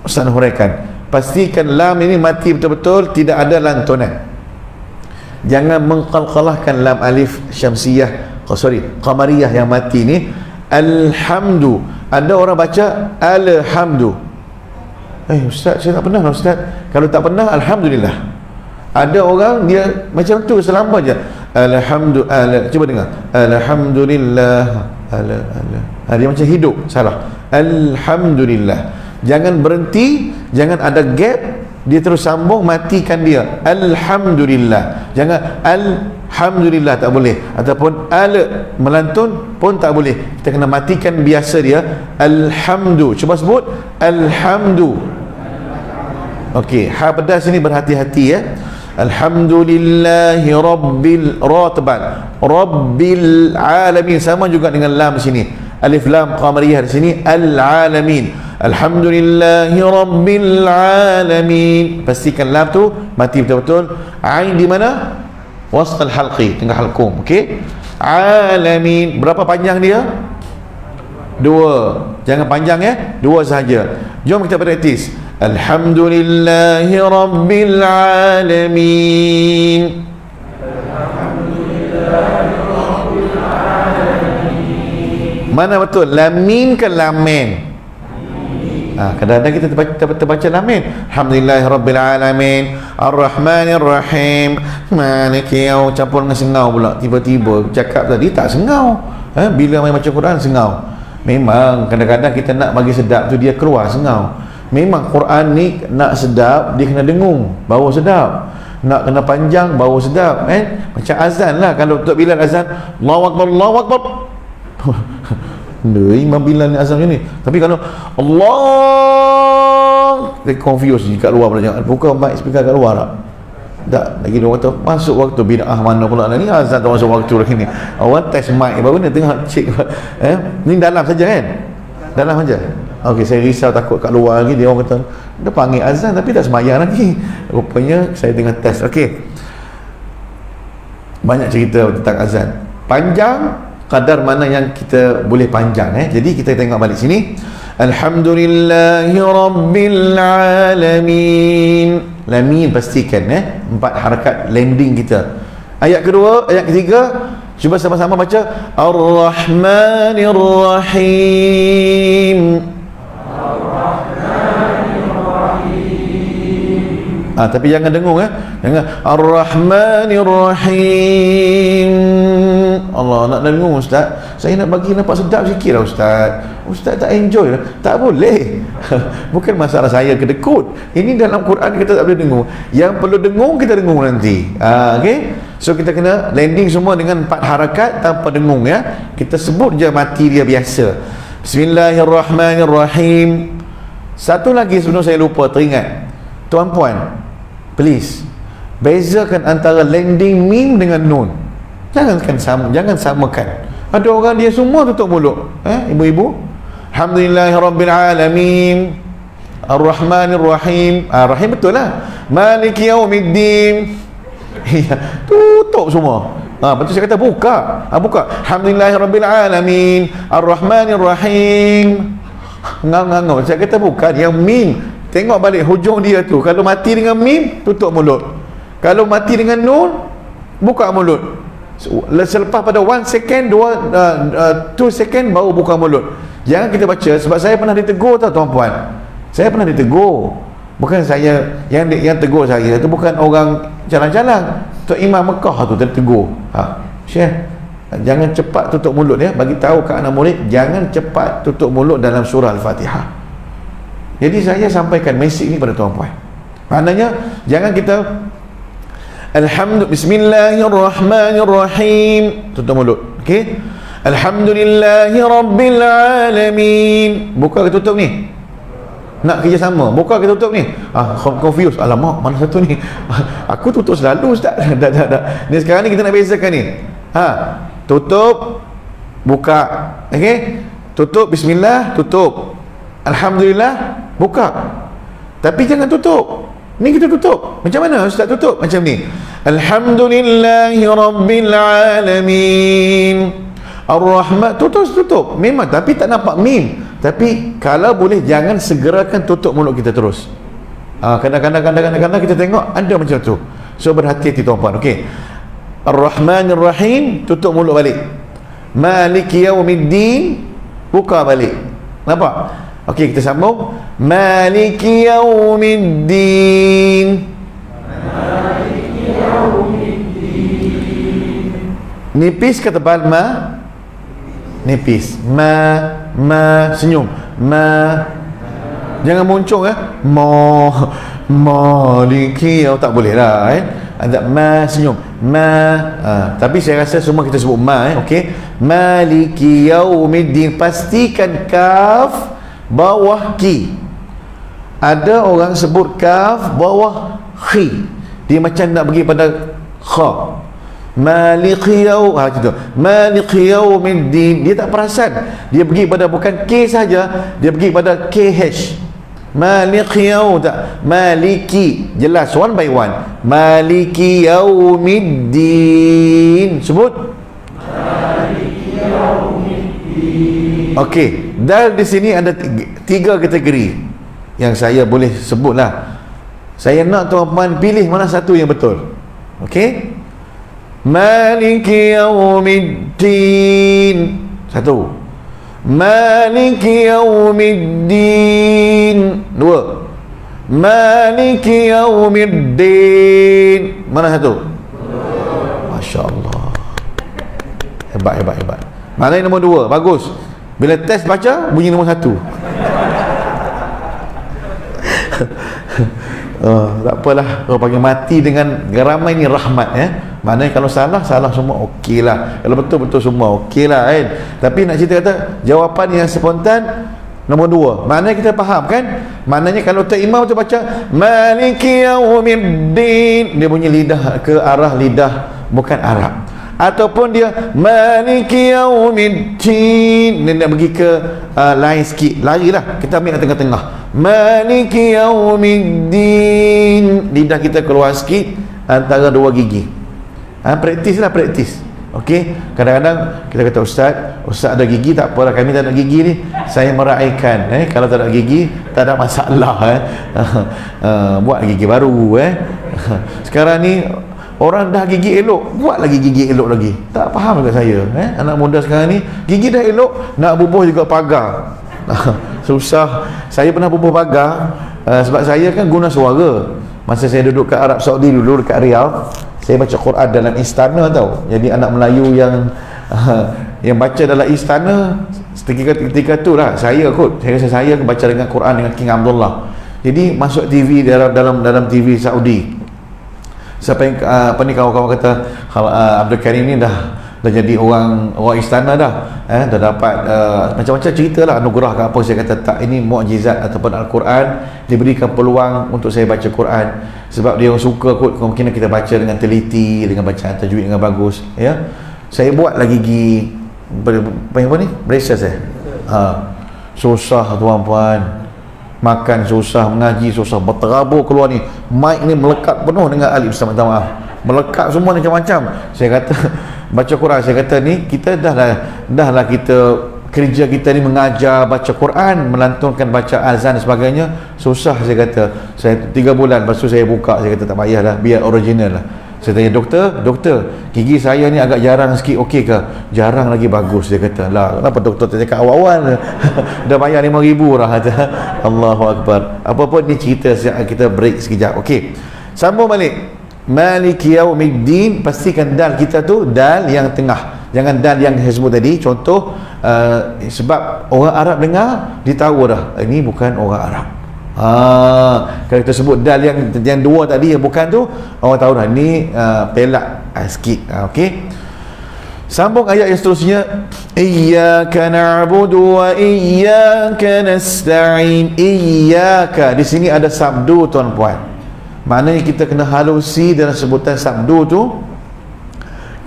Ustaz huraikan pastikan lam ini mati betul-betul tidak ada lantunan jangan mengkalkalahkan lam alif syamsiyah oh sorry qamariyah yang mati ni. Alhamdu. Ada orang baca alhamdu. Eh ustaz saya tak pernah ustaz. Kalau tak pernah alhamdulillah. Ada orang dia macam tu selama je. Alhamdu ala cuba dengar. Alhamdulillah ala ala. Ha, dia macam hidup salah. Alhamdulillah jangan berhenti jangan ada gap dia terus sambung matikan dia. Alhamdulillah. Jangan alhamdulillah tak boleh. Ataupun al melantun pun tak boleh. Kita kena matikan biasa dia. Alhamdu. Cuba sebut alhamdu. Okey ha pedas berhati-hati ya. Alhamdulillahi Rabbil Ratban Rabbil Alamin. Sama juga dengan lam sini. Alif Lam Qamariyah di sini. Al-Alamin Alhamdulillahi Rabbil Alamin. Pastikan lam tu mati betul-betul. Ain di mana? Wasal halqi tengah halqum okey? Alamin. Berapa panjang dia? Dua. Jangan panjang ya dua sahaja. Jom kita praktis. Alhamdulillahi rabbil alamin. Mana betul? Lamin ke lamin Ha, kadang-kadang kita terbaca, terbaca, lamin Alhamdulillah Rabbil Alamin. Ar-Rahmanir Rahim Maliki Yau campur dengan sengau pula. Tiba-tiba cakap tadi tak sengau. Ha, bila main baca Quran sengau. Memang kadang-kadang kita nak bagi sedap tu dia keluar sengau. Memang Quran ni nak sedap dia kena dengung bawa sedap. Nak kena panjang bawa sedap eh? macam azan lah. Kalau Tok Bilal azan Allahu Akbar Allahu Akbar Dia Imam Bilal ni azam ni. Tapi kalau Allah Dia confuse kat luar pula. Jangan Buka mic speaker kat luar tak? Tak. Lagi dia kata Masuk waktu bid'ah mana pula Ni? Azam tak masuk waktu lagi ni. Awak test mic Baru ni tengah cek eh? Ni dalam saja kan? Dalam saja? Okey saya risau takut kat luar lagi. Dia orang kata Dia panggil azan Tapi tak semayang lagi. Rupanya saya tengah test. Okey. Banyak cerita tentang azan. Panjang kadar mana yang kita boleh panjang eh. Jadi kita tengok balik sini. Alhamdulillahi rabbil alamin. Lamin pastikan eh. Empat harakat landing kita. Ayat kedua ayat ketiga. Cuba sama-sama baca. Ar-rahmanir rahim Ah, tapi jangan dengung eh. Jangan Ar-Rahmanir Rahim. Allah nak dengung ustaz. Saya nak bagi nampak sedap sikit lah ustaz. Ustaz tak enjoy lah. Tak boleh. Bukan masalah saya kedekut. Ini dalam Quran kita tak boleh dengung. Yang perlu dengung kita dengung nanti. Ah, okey. So kita kena landing semua dengan empat harakat tanpa dengung ya. Kita sebut je mati dia biasa. Bismillahirrahmanirrahim. Satu lagi sebelum saya lupa teringat. Tuan-puan, please bezakan antara landing mim dengan nun jangan kan sama jangan samakan ada orang dia semua tutup mulut eh ibu-ibu alhamdulillahirabbil alamin arrahmanir rahim ah, rahim betul lah maliki yaumiddin ya tutup semua Ha, betul saya kata buka. Ha, buka. Alhamdulillahirabbil alamin. Arrahmanir rahim. Ngau-ngau. Saya kata bukan yang mim Tengok balik hujung dia tu. Kalau mati dengan mim, tutup mulut. Kalau mati dengan nun, buka mulut. Selepas pada one second, dua, uh, uh, second, baru buka mulut. Jangan kita baca, sebab saya pernah ditegur tau tuan-puan. Saya pernah ditegur. Bukan saya, yang yang tegur saya, itu bukan orang jalan-jalan. Tok Imam Mekah tu tegur. Ha, Syekh, jangan cepat tutup mulut ya. Bagi tahu ke anak murid, jangan cepat tutup mulut dalam surah Al-Fatihah. Jadi saya sampaikan mesej ini pada tuan-puan. Maknanya jangan kita Alhamdulillah Bismillahirrahmanirrahim tutup mulut. Okey? Alhamdulillahi Rabbil Alamin Buka ke tutup ni? Nak kerja sama Buka ke tutup ni? Ah, confused Alamak, mana satu ni? Aku tutup selalu Ustaz dah, dah, dah. Ni sekarang ni kita nak bezakan ni ha, Tutup Buka Okey? Tutup Bismillah Tutup Alhamdulillah buka. Tapi jangan tutup. Ni kita tutup. Macam mana ustaz tutup? Macam ni. Alhamdulillahi rabbil alamin. Ar-rahman. Tutup tutup. Memang tapi tak nampak mim. Tapi kalau boleh jangan segerakan tutup mulut kita terus. Ha, kadang-kadang kadang-kadang kita tengok ada macam tu. So berhati-hati tuan-puan. Okey. Ar-rahmanir rahim tutup mulut balik. Maliki yaumiddin. Buka balik. Nampak Okey kita sambung. Maliki yaumiddin. Maliki yaumiddin. Nipis ke tebal ma? Nipis. Ma ma senyum. Ma Jangan muncung eh. Mo maliki oh, tak boleh lah eh. Ada ma senyum. Ma ha. tapi saya rasa semua kita sebut ma eh. Okey. Maliki yaumiddin. Pastikan kaf bawah ki ada orang sebut kaf bawah khi dia macam nak pergi pada kha. Malik yaum ha gitu. Malik yaumiddin. Dia tak perasan. Dia pergi pada bukan K saja, dia pergi pada KH. Malik yaum tak? Maliki. Jelas one by one. Maliki yaumiddin. Sebut. Maliki yaumiddin. Okey, dal di sini ada tiga, kategori yang saya boleh sebutlah. Saya nak tuan-tuan pilih mana satu yang betul. Okey? Maliki yaumiddin Satu Maliki yaumiddin Dua Maliki yaumiddin Mana satu? Masya Allah Hebat, hebat, hebat Mana yang nombor dua? Bagus Bila test baca, bunyi nombor satu. Uh, tak apalah. Orang panggil mati dengan geramai ni rahmat ya. Maknanya kalau salah Salah semua okey lah Kalau betul-betul semua okey lah kan. Tapi nak cerita kata Jawapan yang spontan Nombor dua. Maknanya kita faham kan? Maknanya kalau tak imam tu baca Maliki yawmiddin Dia punya lidah ke arah lidah Bukan Arab Ataupun dia Maliki yawmiddin Dia nak pergi ke uh, lain sikit. Larilah Kita ambil tengah-tengah. Maliki yaumiddin Lidah kita keluar sikit Antara dua gigi. Ha, Praktis lah praktis. Okey, kadang-kadang kita kata ustaz, ustaz ada gigi tak apalah. Kami tak ada gigi ni. Saya meraihkan eh kalau tak ada gigi tak ada masalah eh. uh, buat gigi baru eh. Sekarang ni orang dah gigi elok, buat lagi gigi elok lagi. Tak faham juga saya eh. Anak muda sekarang ni gigi dah elok nak bubuh juga pagar. susah. Saya pernah bubuh pagar. Uh, sebab saya kan guna suara. Masa saya duduk kat Arab Saudi dulu dekat Riyadh saya baca Quran dalam istana tau. Jadi anak Melayu yang uh, yang baca dalam istana ketika, ketika tu lah saya kot. Saya rasa saya baca dengan Quran dengan King Abdullah. Jadi masuk TV dalam dalam dalam TV Saudi siapa yang uh, apa ni kawan-kawan kata uh, Abdul Karim ni dah dah jadi orang orang istana dah. Eh dah dapat uh, macam-macam cerita lah anugerah ke apa. Saya kata tak ini mukjizat ataupun al-Quran diberikan peluang untuk saya baca Quran. Sebab dia orang suka kot kemungkinan kita baca dengan teliti dengan bacaan tajwid dengan bagus ya. Saya buat lagi gigi apa ni braces eh ha susah tuan-puan makan susah mengaji susah. Berterabur keluar ni mic ni melekat penuh dengan alif sama maaf. Melekat semua macam-macam. Saya kata baca Quran saya kata ni kita dah lah dah lah kita kerja kita ni mengajar baca Quran melantunkan baca azan dan sebagainya susah saya kata. Saya tiga bulan lepas tu saya buka saya kata tak payahlah biar original lah saya tanya doktor doktor gigi saya ni agak jarang sikit okey ke? Jarang lagi bagus dia kata. Lah kenapa doktor tak cakap awal-awal? Dah bayar lima ribu lah kata Allahu Akbar. Apa pun ni cerita kita break sekejap okey. Sambung balik. Maliki yaumiddin pastikan dal kita tu dal yang tengah. Jangan dal yang sebut tadi. Contoh uh, sebab orang Arab dengar dia tahu dah. Ini bukan orang Arab ha, kalau kita sebut dal yang yang dua tadi yang bukan tu orang tahu dah ini uh, pelak uh, sikit uh, ok sambung ayat yang seterusnya iyyaka na'budu wa iyyaka nasta'in. Iyyaka di sini ada sabdu tuan-puan. Maknanya kita kena halusi dalam sebutan sabdu tu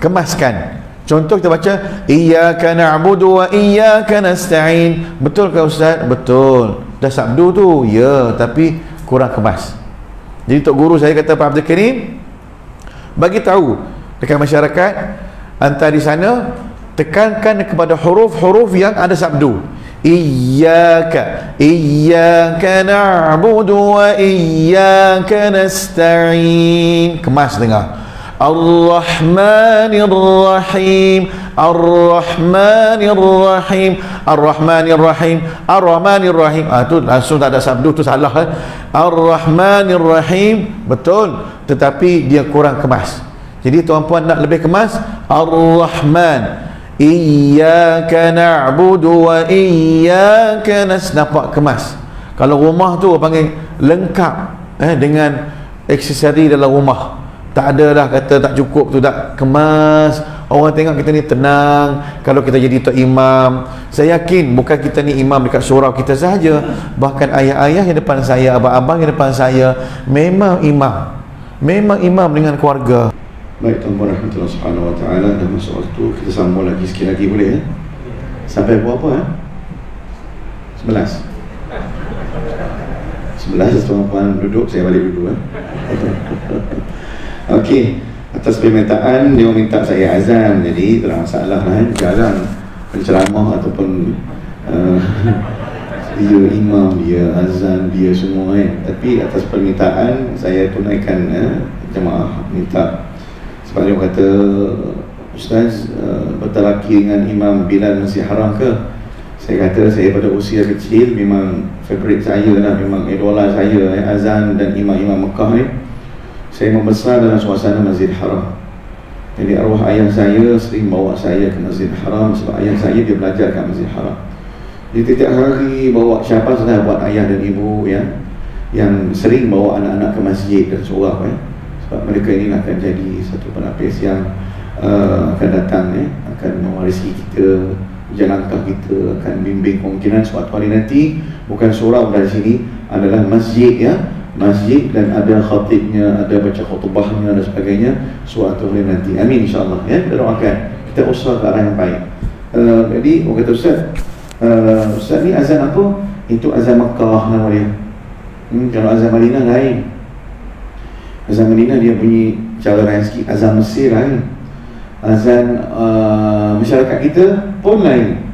kemaskan. Contoh kita baca iyyaka na'budu wa iyyaka nasta'in. Betul ke ustaz? Betul dah sabdu tu ya tapi kurang kemas. Jadi tok guru saya kata Pak Abdul Karim bagi tahu dekat masyarakat antara di sana tekankan kepada huruf-huruf yang ada sabdu. Iyyaka Iyyaka na'budu wa iyyaka nasta'in. Kemas dengar Ar-Rahmanir Rahim Ar-Rahmanir Rahim Ar-Rahmanir Rahim Ar-Rahmanir Rahim ah tu langsung tak ada sabdu tu salah eh? Ar-Rahmanir Rahim betul. Tetapi dia kurang kemas. Jadi tuan-puan nak lebih kemas? Iyyaka na'budu wa iyyaka nas nampak kemas. Kalau rumah tu panggil lengkap eh dengan aksesori dalam rumah. Tak ada dah kata tak cukup tu tak kemas. Orang tengok kita ni tenang kalau kita jadi tok imam. Saya yakin bukan kita ni imam dekat surau kita saja, bahkan ayah-ayah yang depan saya, abang-abang yang depan saya memang imam. Memang imam dengan keluarga. Baik tuan-tuan rahmatullah subhanahu wa ta'ala Dah masuk waktu Kita sambung lagi sikit lagi boleh ya Sampai buat apa ya Sebelas Sebelas tuan-tuan duduk Saya balik dulu ya Okey. Atas permintaan Dia minta saya azan. Jadi tak masalah lah eh. Jarang Penceramah ataupun uh, Dia imam Dia azan Dia semua kan Tapi atas permintaan Saya tunaikan eh, Jemaah minta. Sebab dia kata Ustaz uh, bertelaki dengan Imam Bilal masih haram ke? Saya kata saya pada usia kecil memang favorit saya lah Memang idola saya eh, Azan dan imam-imam Mekah ni Saya membesar dalam suasana Masjid Haram. Jadi arwah ayah saya sering bawa saya ke Masjid Haram Sebab ayah saya dia belajar kat Masjid Haram. Jadi setiap hari bawa siapa sahaja buat ayah dan ibu ya, Yang sering bawa anak-anak ke masjid dan surah ya. Sebab mereka ini akan jadi satu penapis yang uh, akan datang eh, akan mewarisi kita jalan langkah kita akan bimbing kemungkinan suatu hari nanti bukan surau dari sini adalah masjid ya masjid dan ada khatibnya ada baca khutbahnya dan sebagainya suatu hari nanti. Amin insyaAllah ya. Kita doakan. Kita usaha ke arah yang baik. Uh, jadi orang kata Ustaz uh, Ustaz ni azan apa? itu azan Makkah nama dia. Hmm, kalau azan Madinah lain. Azan Madinah dia bunyi cara lain sikit. Azan Mesir lain. Azan uh, masyarakat kita pun lain.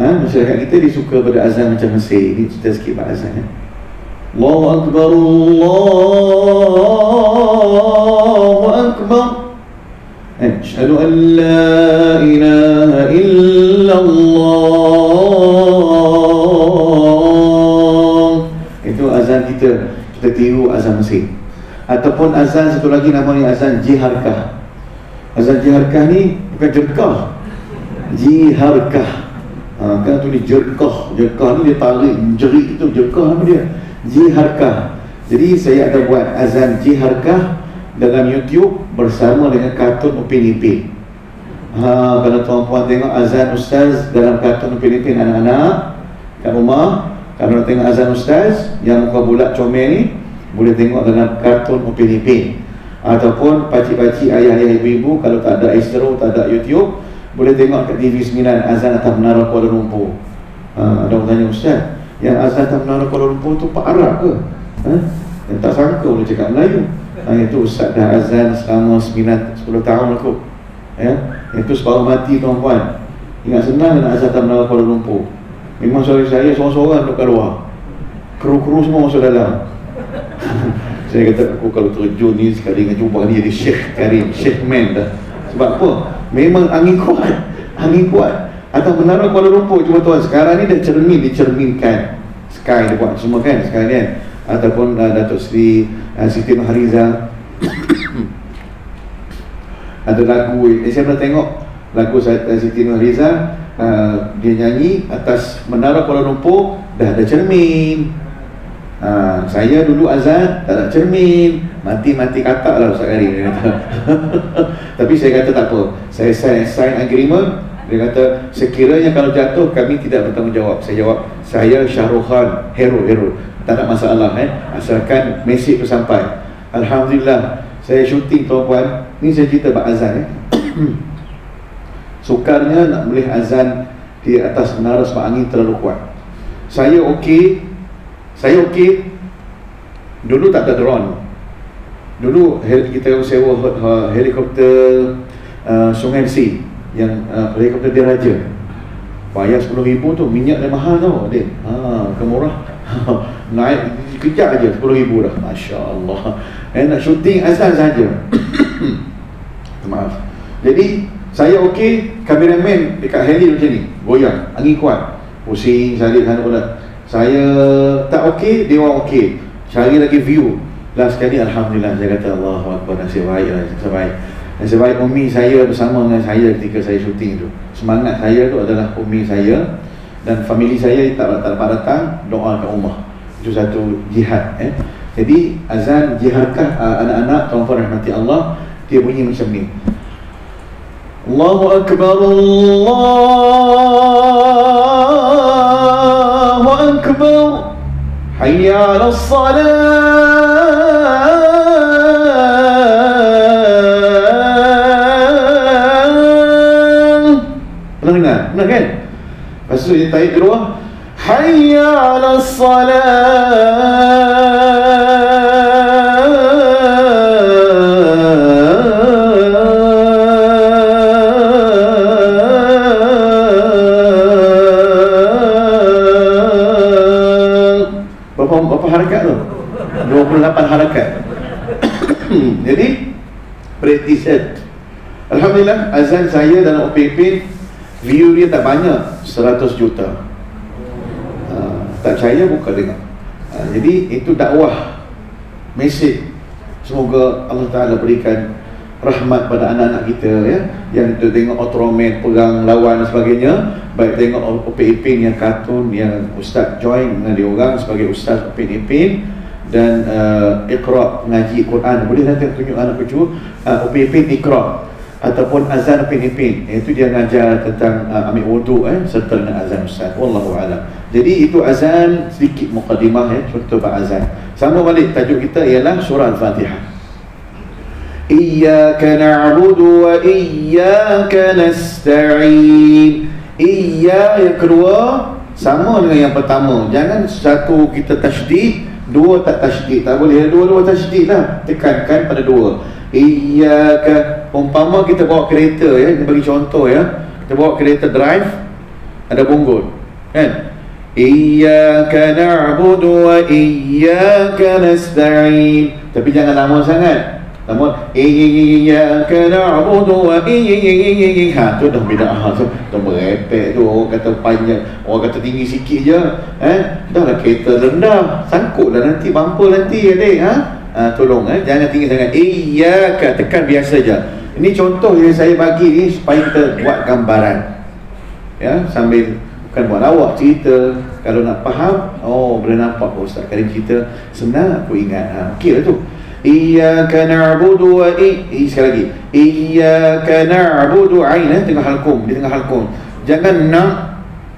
Ha? Masyarakat kita dia suka pada azan macam Mesir. Ini cerita sikit pada azan ya. Allahu Akbar Allahu Akbar أشهد أن لا إله إلا الله Itu azan kita Kita tiru azan Mesir ataupun azan satu lagi namanya azan jiharkah azan jiharkah ni bukan jerkah jiharkah ha, kan tulis jerkah jerkah ni dia tarik jerik itu jerkah apa dia jiharkah. Jadi saya ada buat azan jiharkah dalam YouTube bersama dengan kartun Upin Ipin. Ha, kalau tuan-puan tengok azan ustaz dalam kartun Upin Ipin anak-anak kat rumah kalau tengok azan ustaz yang muka bulat comel ni boleh tengok dalam kartun Upin Ipin. Ataupun pakcik-pakcik ayah-ayah ibu-ibu kalau tak ada Astro, tak ada YouTube boleh tengok kat TV 9 azan atas menara Kuala Lumpur. Ha, ada orang tanya Ustaz yang azan atas menara Kuala Lumpur tu Pak Arab ke? Ha? yang tak sangka boleh cakap Melayu. Ha, itu Ustaz dah azan selama 9, 10 tahun aku. Ya? itu separuh mati tuan-puan. Ingat senang nak azan atas menara Kuala Lumpur? Memang suara saya seorang-seorang duduk kat luar. Kru-kru semua masuk dalam. Saya kata aku kalau terjun ni sekali dengan jumpa dia jadi Syekh Karim Syekh Man dah. Sebab apa? Memang angin kuat. Angin kuat atas menara Kuala Lumpur. Cuba tuan sekarang ni dah cermin dicerminkan. Sky dia buat semua kan sekarang kan? Ataupun uh, Datuk Seri uh, Siti Mahariza ada lagu eh, saya pernah tengok lagu uh, Siti Mahariza uh, dia nyanyi atas menara Kuala Lumpur dah ada cermin. Ha, saya dulu azan tak ada cermin. Mati-mati katak lah Ustaz dia kata. Tapi saya kata tak apa. Saya sign, sign agreement dia kata sekiranya kalau jatuh kami tidak bertanggungjawab. Saya jawab saya Syahrul Khan hero hero tak ada masalah eh? Asalkan mesej tu sampai Alhamdulillah saya syuting tuan-puan. Ni saya cerita bab azan eh? Sukarnya nak boleh azan di atas menara sebab angin terlalu kuat. Saya okey saya okey. Dulu tak ada drone. Dulu kita sewa helikopter uh, Sungai Besi Yang uh, helikopter diraja Bayar RM10,000 tu Minyak dah mahal tau adik. Ha, kemurah Naik kejap aja RM10,000 dah. Masya Allah eh, Nak syuting asal saja. Maaf. Jadi saya okey Kameraman dekat heli macam ni. Goyang Angin kuat. Pusing salib sana pula saya tak okey dia orang okey. Cari lagi view. Last sekali Alhamdulillah saya kata Allah Akbar nasib baik lah nasib baik dan sebab umi saya bersama dengan saya ketika saya syuting tu. Semangat saya tu adalah umi saya Dan family saya tak, tak dapat datang Doa ke rumah. Itu satu jihad eh. Jadi azan jihadkah uh, ah, anak-anak Tuan Puan Rahmati Allah Dia bunyi macam ni. Allahu Akbar Allahu Akbar. Hayya ala salat Jadi taib kedua Hayya ala salat. Berapa, berapa harakat tu? 28 harakat. Jadi Praktis kan? Alhamdulillah azan saya dalam OPP View dia tak banyak 100 juta. Uh, Tak percaya buka tengok uh, Jadi itu dakwah Mesej. Semoga Allah Ta'ala berikan rahmat pada anak-anak kita ya. Yang tu tengok Ultraman pegang lawan dan sebagainya. Baik tengok Upin Ipin yang kartun yang ustaz join dengan dia orang sebagai ustaz Upin Ipin dan uh, Iqra ngaji Quran. Boleh nanti tunjuk anak cucu? Uh, Upin Ipin Iqra ataupun azan pinipin, iaitu dia mengajar tentang uh, ambil wuduk eh serta dengan azan ustaz. Wallahu alam. Jadi itu azan sedikit mukadimah ya eh, contoh bab azan. Sama balik tajuk kita ialah surah al-fatihah iyyaka na'budu wa iyyaka nasta'in. Iyya yang kedua sama dengan yang pertama. Jangan satu kita tasydid dua tak tasydid. Tak boleh. Dua-dua tasydid lah. Tekankan pada dua. Iyaka umpama kita bawa kereta ya kita bagi contoh ya. Kita bawa kereta drive ada bonggol kan? Iyaka na'budu wa iyaka nasta'in. Tapi jangan lama sangat. Namun iyyaka na'budu wa iyyaka ha tu dah beda ha tu tu merepek tu. Orang kata panjang orang kata tinggi sikit je eh. Dah lah kereta rendah. Sangkutlah nanti bumper nanti adik ha ha tolong eh. Jangan tinggi sangat. Iyyaka tekan biasa je. Ini contoh yang saya bagi ni supaya kita buat gambaran. Ya sambil bukan buat lawak cerita. Kalau nak faham oh boleh nampak oh, Ustaz Karim cerita. Senang aku ingat ha lah tu. Iyyaka na'budu wa i sekali lagi. Iyyaka na'budu ain eh tengah halkum di tengah halkum jangan na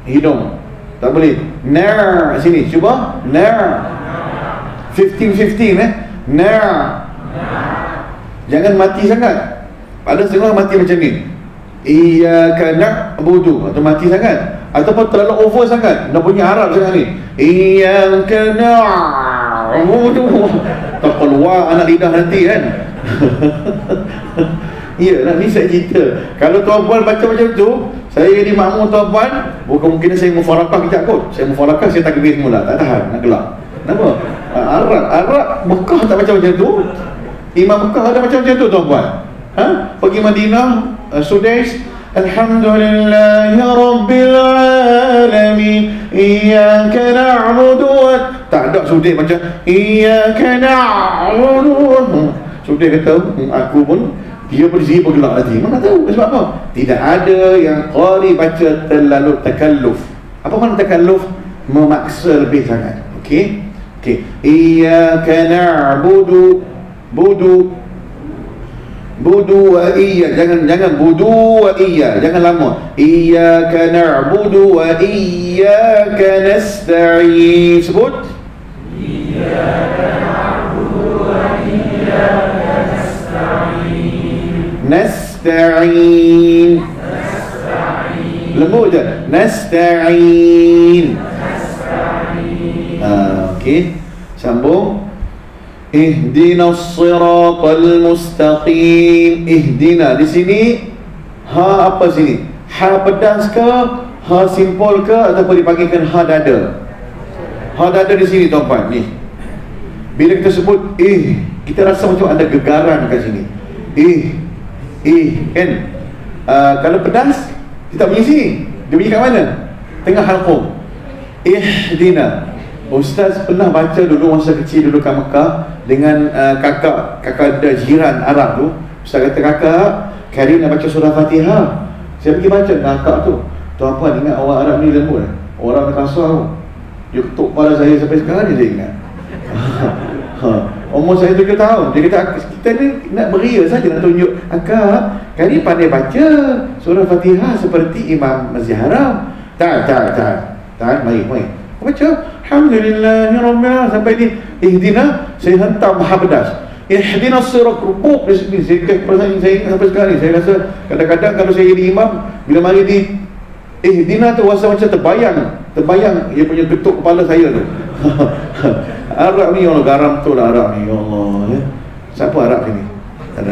hidung. Tak boleh. Na sini cuba. Na 15 15 eh na jangan mati sangat. Ada setengah mati macam ni. Iyyaka na'budu. Atau mati sangat. Ataupun terlalu over sangat. Dah punya Arab sangat ni. Iyyaka na'budu. Tak keluar anak lidah nanti kan. Iyalah ni saya cerita. Kalau tuan-puan baca macam tu Saya jadi makmum tuan-puan Bukan mungkin saya mufarakah kejap kot. Saya mufarakah saya takbir semula. Tak tahan. Nak gelap Kenapa? Arab Arab Mekah tak macam macam tu? Imam Mekah ada macam macam tu tuan-puan? Ha? Pergi Madinah uh, Sudais Alhamdulillah ya Rabbil Alamin Iyaka na'budu wa Tak ada sudih macam Iyaka na'budu Sudih kata hmm, Aku pun Dia berdiri bergelak hati. Mana tahu sebab apa? Tidak ada yang Qari baca terlalu takalluf. Apa makna takalluf? Memaksa lebih sangat. Okey إياك نعبد بدو بدو وإيا. Jangan jangan بدو وإيا. Jangan lama. إياك نعبد وإياك نستعين. سبوت نستعين. نستعين لمودة نستعين. Okey sambung Ihdina siratal mustaqim Ihdina di sini Ha apa sini? Ha pedas ke? Ha simpul ke? Ataupun dipanggilkan ha dada? Ha dada di sini tuan-tuan ni Bila kita sebut Eh Kita rasa macam ada gegaran kat sini Eh Eh kan? Uh, kalau pedas Kita bunyi sini Dia bunyi kat mana? Tengah halqum Ihdina Ustaz pernah baca dulu masa kecil dulu kat Mekah dengan uh, kakak kakak ada jiran Arab tu. Ustaz kata kakak, Karim nak baca surah Fatihah. Saya pergi baca kakak tu. Tuan puan ingat orang Arab ni lembut eh? Orang kasar tu. Dia ketuk kepala saya sampai sekarang ni saya ingat. ha. Umur saya 7 tahun. Dia kata kita ni nak beria saja nak tunjuk akak Karim pandai baca surah Fatihah seperti Imam Masjid Haram. Tak, tak, tak. Tak, mari, mari. Baca Alhamdulillah Sampai ni Ihdina Saya hentam maha pedas. Ihdina sirat rupuk di sini Saya, perasaan saya ingat sampai sekarang ni Saya rasa kadang-kadang kalau saya jadi imam Bila mari di Eh Dina tu rasa macam terbayang Terbayang dia punya ketuk kepala saya tu. Arab ni Allah garam tu lah Arab ni Ya Allah ya. Siapa Arab ni?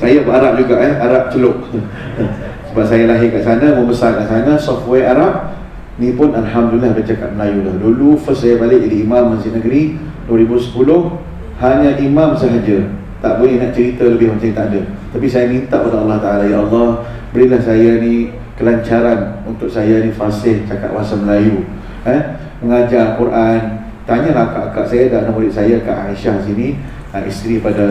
saya Arab juga eh Arab celuk Sebab saya lahir kat sana Membesar kat sana Software Arab Ni pun Alhamdulillah dah cakap Melayu dah Dulu first saya balik jadi imam Masjid Negeri 2010 Hanya imam sahaja Tak boleh nak cerita lebih macam tak ada Tapi saya minta kepada Allah Ta'ala Ya Allah Berilah saya ni kelancaran Untuk saya ni fasih cakap bahasa Melayu eh? Mengajar Quran Tanyalah kakak saya dan murid saya Kak Aisyah sini uh, Isteri pada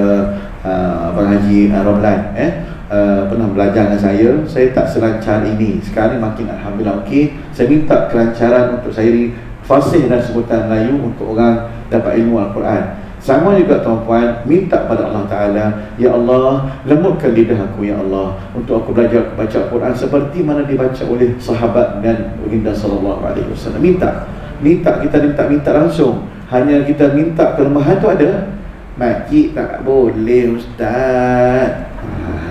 uh, Abang Haji uh, Romlan eh? Uh, pernah belajar dengan saya saya tak selancar ini. Sekarang makin Alhamdulillah okey saya minta kelancaran untuk saya ni. Fasih dan sebutan Melayu untuk orang dapat ilmu Al-Quran. Sama juga tuan-puan minta pada Allah Ta'ala Ya Allah lemutkan lidah aku Ya Allah untuk aku belajar baca Al-Quran seperti mana dibaca oleh sahabat dan baginda sallallahu alaihi wasallam. Minta. Minta kita minta minta langsung. Hanya kita minta kelemahan tu ada. Makcik tak boleh ustaz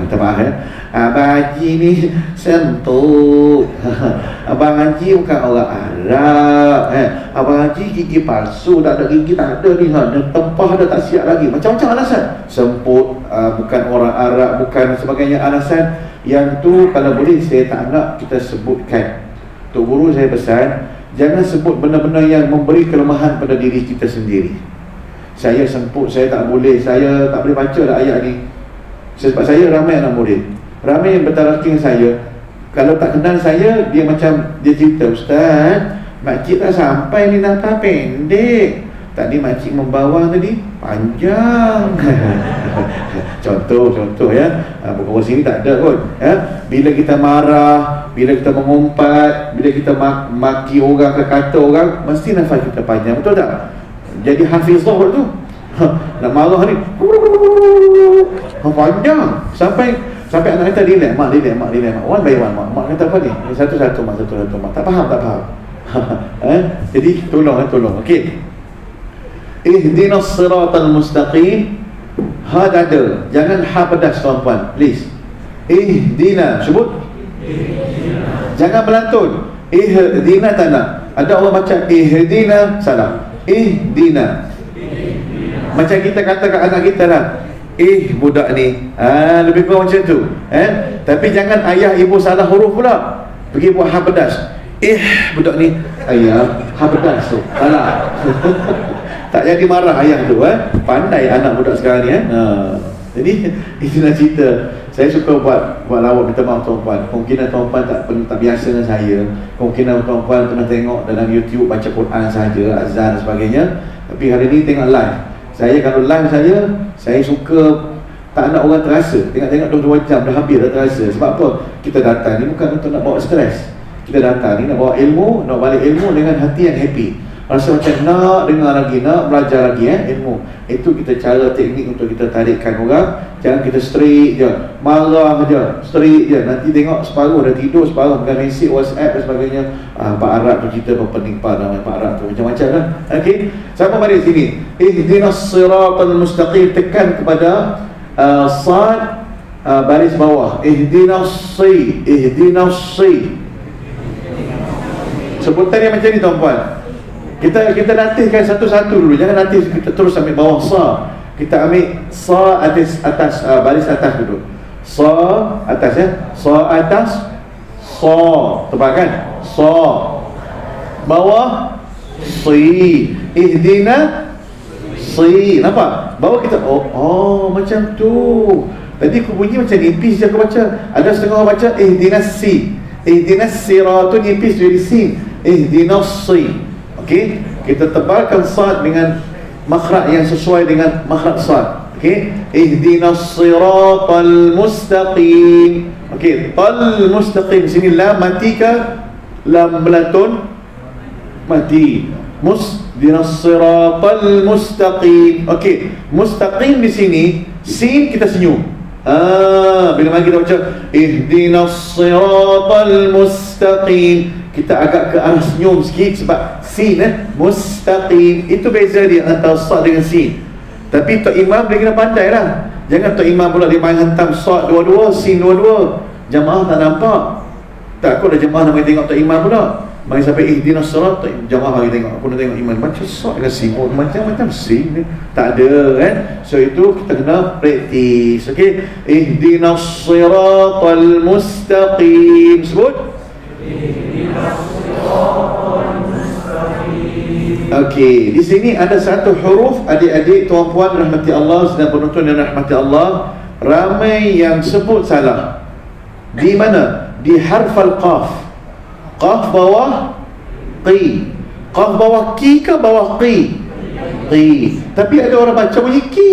minta maaf ya Abang Haji ni sentuh. Abang Haji bukan orang Arab eh. Abang Haji gigi palsu Tak ada gigi tak ada ni ha. Dan tempah dah tak siap lagi. Macam-macam alasan. Semput uh, Bukan orang Arab Bukan sebagainya. Alasan Yang tu kalau boleh saya tak nak kita sebutkan. Tok Guru saya pesan Jangan sebut benda-benda yang memberi kelemahan pada diri kita sendiri. Saya semput, saya tak boleh. Saya tak boleh baca dah ayat ni sebab saya ramai anak murid. Ramai yang bertaraking saya. Kalau tak kenal saya Dia macam Dia cerita Ustaz Makcik tak sampai ni nata pendek. Tadi makcik membawa tadi Panjang. Contoh Contoh ya. Bukan sini tak ada pun ya? Bila kita marah Bila kita mengumpat Bila kita mak maki orang ke kata orang Mesti nafas kita panjang Betul tak? Jadi hafizah tu. Nak marah ni panjang sampai sampai anak kata relax mak relax mak relax mak. One by one mak. Mak kata apa ni? Satu-satu mak satu-satu mak. Tak faham tak faham. Eh? jadi tolong eh, tolong. Okey. Ihdinas siratal mustaqim. Ha ada. Jangan ha pedas tuan-puan. Please. Ihdina. Sebut. Jangan berlantun ihdina tak nak ada orang baca ihdina salah ihdina. Macam kita kata kat anak kita lah Eh budak ni. Ha, Lebih kurang macam tu eh? Tapi jangan ayah ibu salah huruf pula. Pergi buat ha pedas. Eh budak ni Ayah ha pedas tu. Salah Tak jadi marah ayah tu eh? Pandai anak budak sekarang ni eh? ha. Jadi itulah cerita. Saya suka buat buat lawak minta maaf tuan-puan. Kemungkinan tuan-puan tak, tak biasa dengan saya. Kemungkinan tuan-puan pernah tengok dalam YouTube Baca Quran saja, azan dan sebagainya. Tapi hari ni tengok live saya kalau live saya Saya suka Tak nak orang terasa. Tengok-tengok 2 jam dah hampir dah terasa. Sebab apa? Kita datang ni bukan untuk nak bawa stres. Kita datang ni nak bawa ilmu Nak balik ilmu dengan hati yang happy Rasa macam nak dengar lagi Nak belajar lagi eh, ilmu. Itu kita cara teknik untuk kita tarikkan orang. Jangan kita straight je Marah je Straight je. Nanti tengok separuh dah tidur Separuh bukan mesej whatsapp dan sebagainya. Ah, Pak Arab tu cerita Penimpa nama Pak Arab tu Macam-macam kan? Okay Sama balik sini. Ihdinas siratal mustaqim Tekan kepada uh, Sad uh, Baris bawah. Ihdinas si Ihdinas si. Sebutan yang macam ni tuan-puan kita kita latihkan satu-satu dulu. Jangan latih kita terus ambil bawah sa. Kita ambil sa atas atas uh, baris atas dulu. Sa atas ya. Sa atas sa. Tepat kan? Sa. Bawah si. Ihdina si. Nampak? Bawah kita oh oh macam tu. Tadi aku bunyi macam nipis je aku baca. Ada setengah orang baca ihdina si. Ihdina siratun nipis jadi sin. Ihdina si. Okey, kita tebalkan sad dengan makhraj yang sesuai dengan makhraj sad. Okey, ihdinas siratal mustaqim. Okey, tal mustaqim sini lam mati ke lam melatun mati. Musdinas siratal mustaqim. Okey, mustaqim di sini sin kita senyum. Ah, bila mana kita baca ihdinas siratal mustaqim kita agak ke arah senyum sikit sebab sin eh mustaqim itu beza dia antara sad dengan sin tapi tok imam dia kena pandai lah jangan tok imam pula dia main hantam sad dua-dua sin dua-dua jamaah tak nampak Tak aku dah jemaah nak tengok tak imam pula. Mari sampai ihdinas sirat tak jemaah mari tengok. Aku nak tengok imam macam sok ke sibuk macam-macam sing ni. Tak ada kan. So itu kita kena praktis. Okey. Ihdinas siratal mustaqim. Sebut. Okey, di sini ada satu huruf adik-adik tuan-puan rahmati Allah dan penonton yang rahmati Allah, ramai yang sebut salah. Di mana? Di harf al-qaf. Qaf bawah qi. Qaf bawah ki ke bawah qi? Qi. Tapi ada orang baca bunyi ki.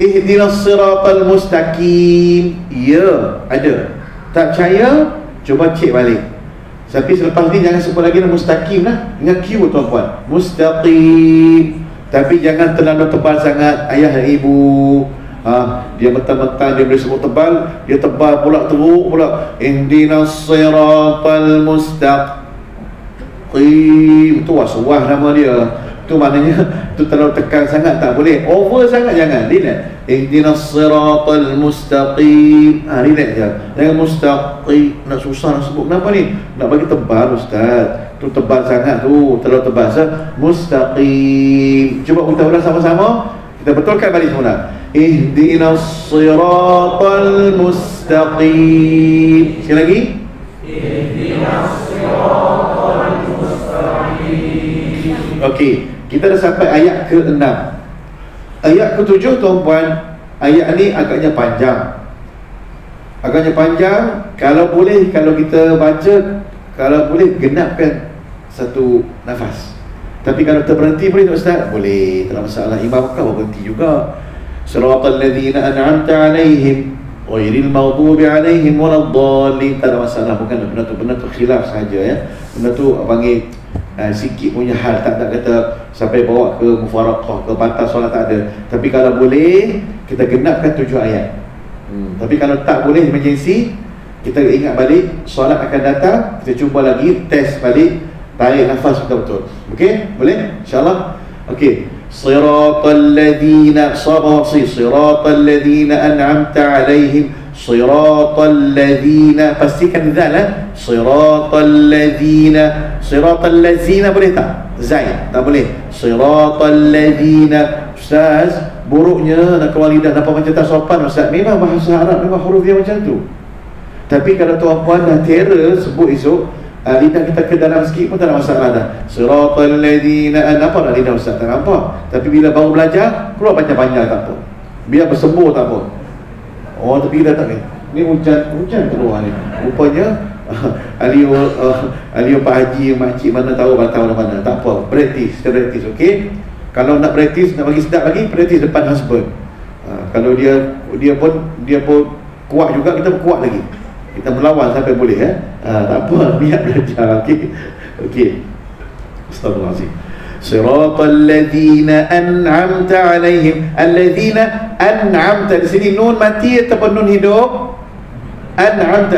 Ihdinas siratal mustaqim. Ya, ada. Tak percaya? Cuba cek balik. Tapi selepas ni jangan sebut lagi mustaqim lah. Dengan Q tuan-puan. Mustaqim. Tapi jangan terlalu tebal sangat Ayah dan ibu. Ha, Dia mentang-mentang dia boleh sebut tebal Dia tebal pula teruk pula. Indinas siratal mustaqim. Itu waswah nama dia tu maknanya tu terlalu tekan sangat tak boleh. Over sangat jangan relax. Ihdinas siratal mustaqim. Ah relax je. Jangan mustaqim. Nak susah nak sebut kenapa ni? Nak bagi tebal ustaz. Tu tebal sangat tu. Terlalu tebal sah mustaqim. Cuba kita ulang sama-sama. Kita betulkan balik semula. Ihdinas siratal mustaqim. Sekali lagi. Ihdinas siratal mustaqim. Okey kita dah sampai ayat ke-6 Ayat ke-7 tuan-puan Ayat ni agaknya panjang. Agaknya panjang Kalau boleh, kalau kita baca Kalau boleh, genapkan Satu nafas. Tapi kalau terberhenti boleh tak Ustaz? Boleh, tak masalah. Imam kau berhenti juga. Suratul ladhina an'amta alaihim Ghairil maghdubi alaihim Waladhalin Tak ada masalah, bukan benda tu Benda tu khilaf saja ya. Benda tu panggil uh, sikit punya hal tak tak kata sampai bawa ke mufarakah ke batas solat tak ada. Tapi kalau boleh kita genapkan tujuh ayat. Hmm. tapi kalau tak boleh emergency kita ingat balik solat akan datang kita cuba lagi test balik tarik nafas betul-betul. Okey? Boleh? Insyaallah. Okey. Siratal ladzina sabaru siratal ladzina an'amta alaihim siratal ladzina pastikan zal eh? Siratal ladzina siratal ladzina boleh tak? Zai tak boleh. Siratal ladzina ustaz buruknya nak kewalidah dapat macam tak sopan ustaz. Memang bahasa Arab memang huruf dia macam tu. Tapi kalau tuan-puan dah terror sebut esok uh, lidah kita ke dalam sikit pun tak ada masalah dah. Siratal ladzina apa dah lidah ustaz? Tak nampak. Tapi bila baru belajar keluar panjang-panjang tak apa. Biar bersembur tak apa Tapi kita tak ni. Ni hujan hujan keluar ni. Rupanya Alio uh, Alio Pak Haji makcik mana tahu batal mana mana. Tak apa, praktis, praktis okey. Kalau nak praktis nak bagi sedap lagi, praktis depan husband. Uh, kalau dia dia pun dia pun kuat juga kita kuat lagi. Kita melawan sampai boleh ya. Uh, tak apa, biar belajar okey. Okey. Astagfirullahalazim. صراط الذين أنعمت عليهم الذين أنعمت di sini nun mati ataupun nun hidup أنعمت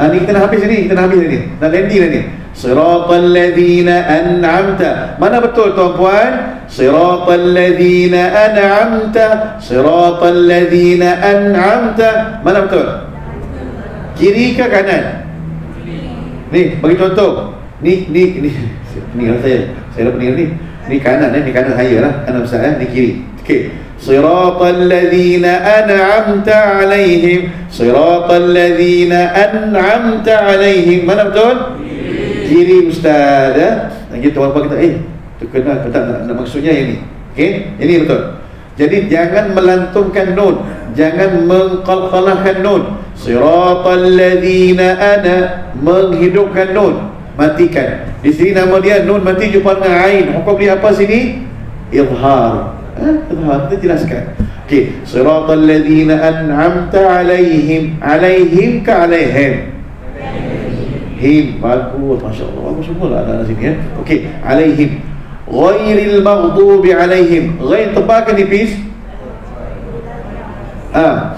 Ah, ni kita nak habis ni, kita nak habis ni. Nak landing dah ni. Siratal ladzina an'amta. Mana betul tuan-puan? Siratal ladzina an'amta. Siratal ladzina an'amta. Mana betul? Kiri ke kanan? Ni, bagi contoh. Ni ni ni ni lah saya. saya dah pening ni. Ni kanan eh, ni kanan saya lah. Kanan besar eh, ni kiri. Okey. Siratal ladzina an'amta 'alaihim. Siratal ladzina an'amta 'alaihim. Mana betul? Kiri ustaz eh. Lagi tu apa kita eh tu kena tak nak, nak maksudnya yang ni. Okey, ini betul. Jadi jangan melantunkan nun, jangan mengqalqalahkan nun. Siratal ladzina ana menghidupkan nun matikan. Di sini nama dia nun mati jumpa dengan ain. Hukum dia apa sini? Izhar. Ha? Izhar kita jelaskan. Okey, siratal ladzina an'amta alaihim. Alaihim ka alaihim? Him. Bagus, masya-Allah. Bagus semua lah ada sini ya. Okey, alaihim. Ghairil maghdubi alaihim. Ghair tebal ke nipis? Ha.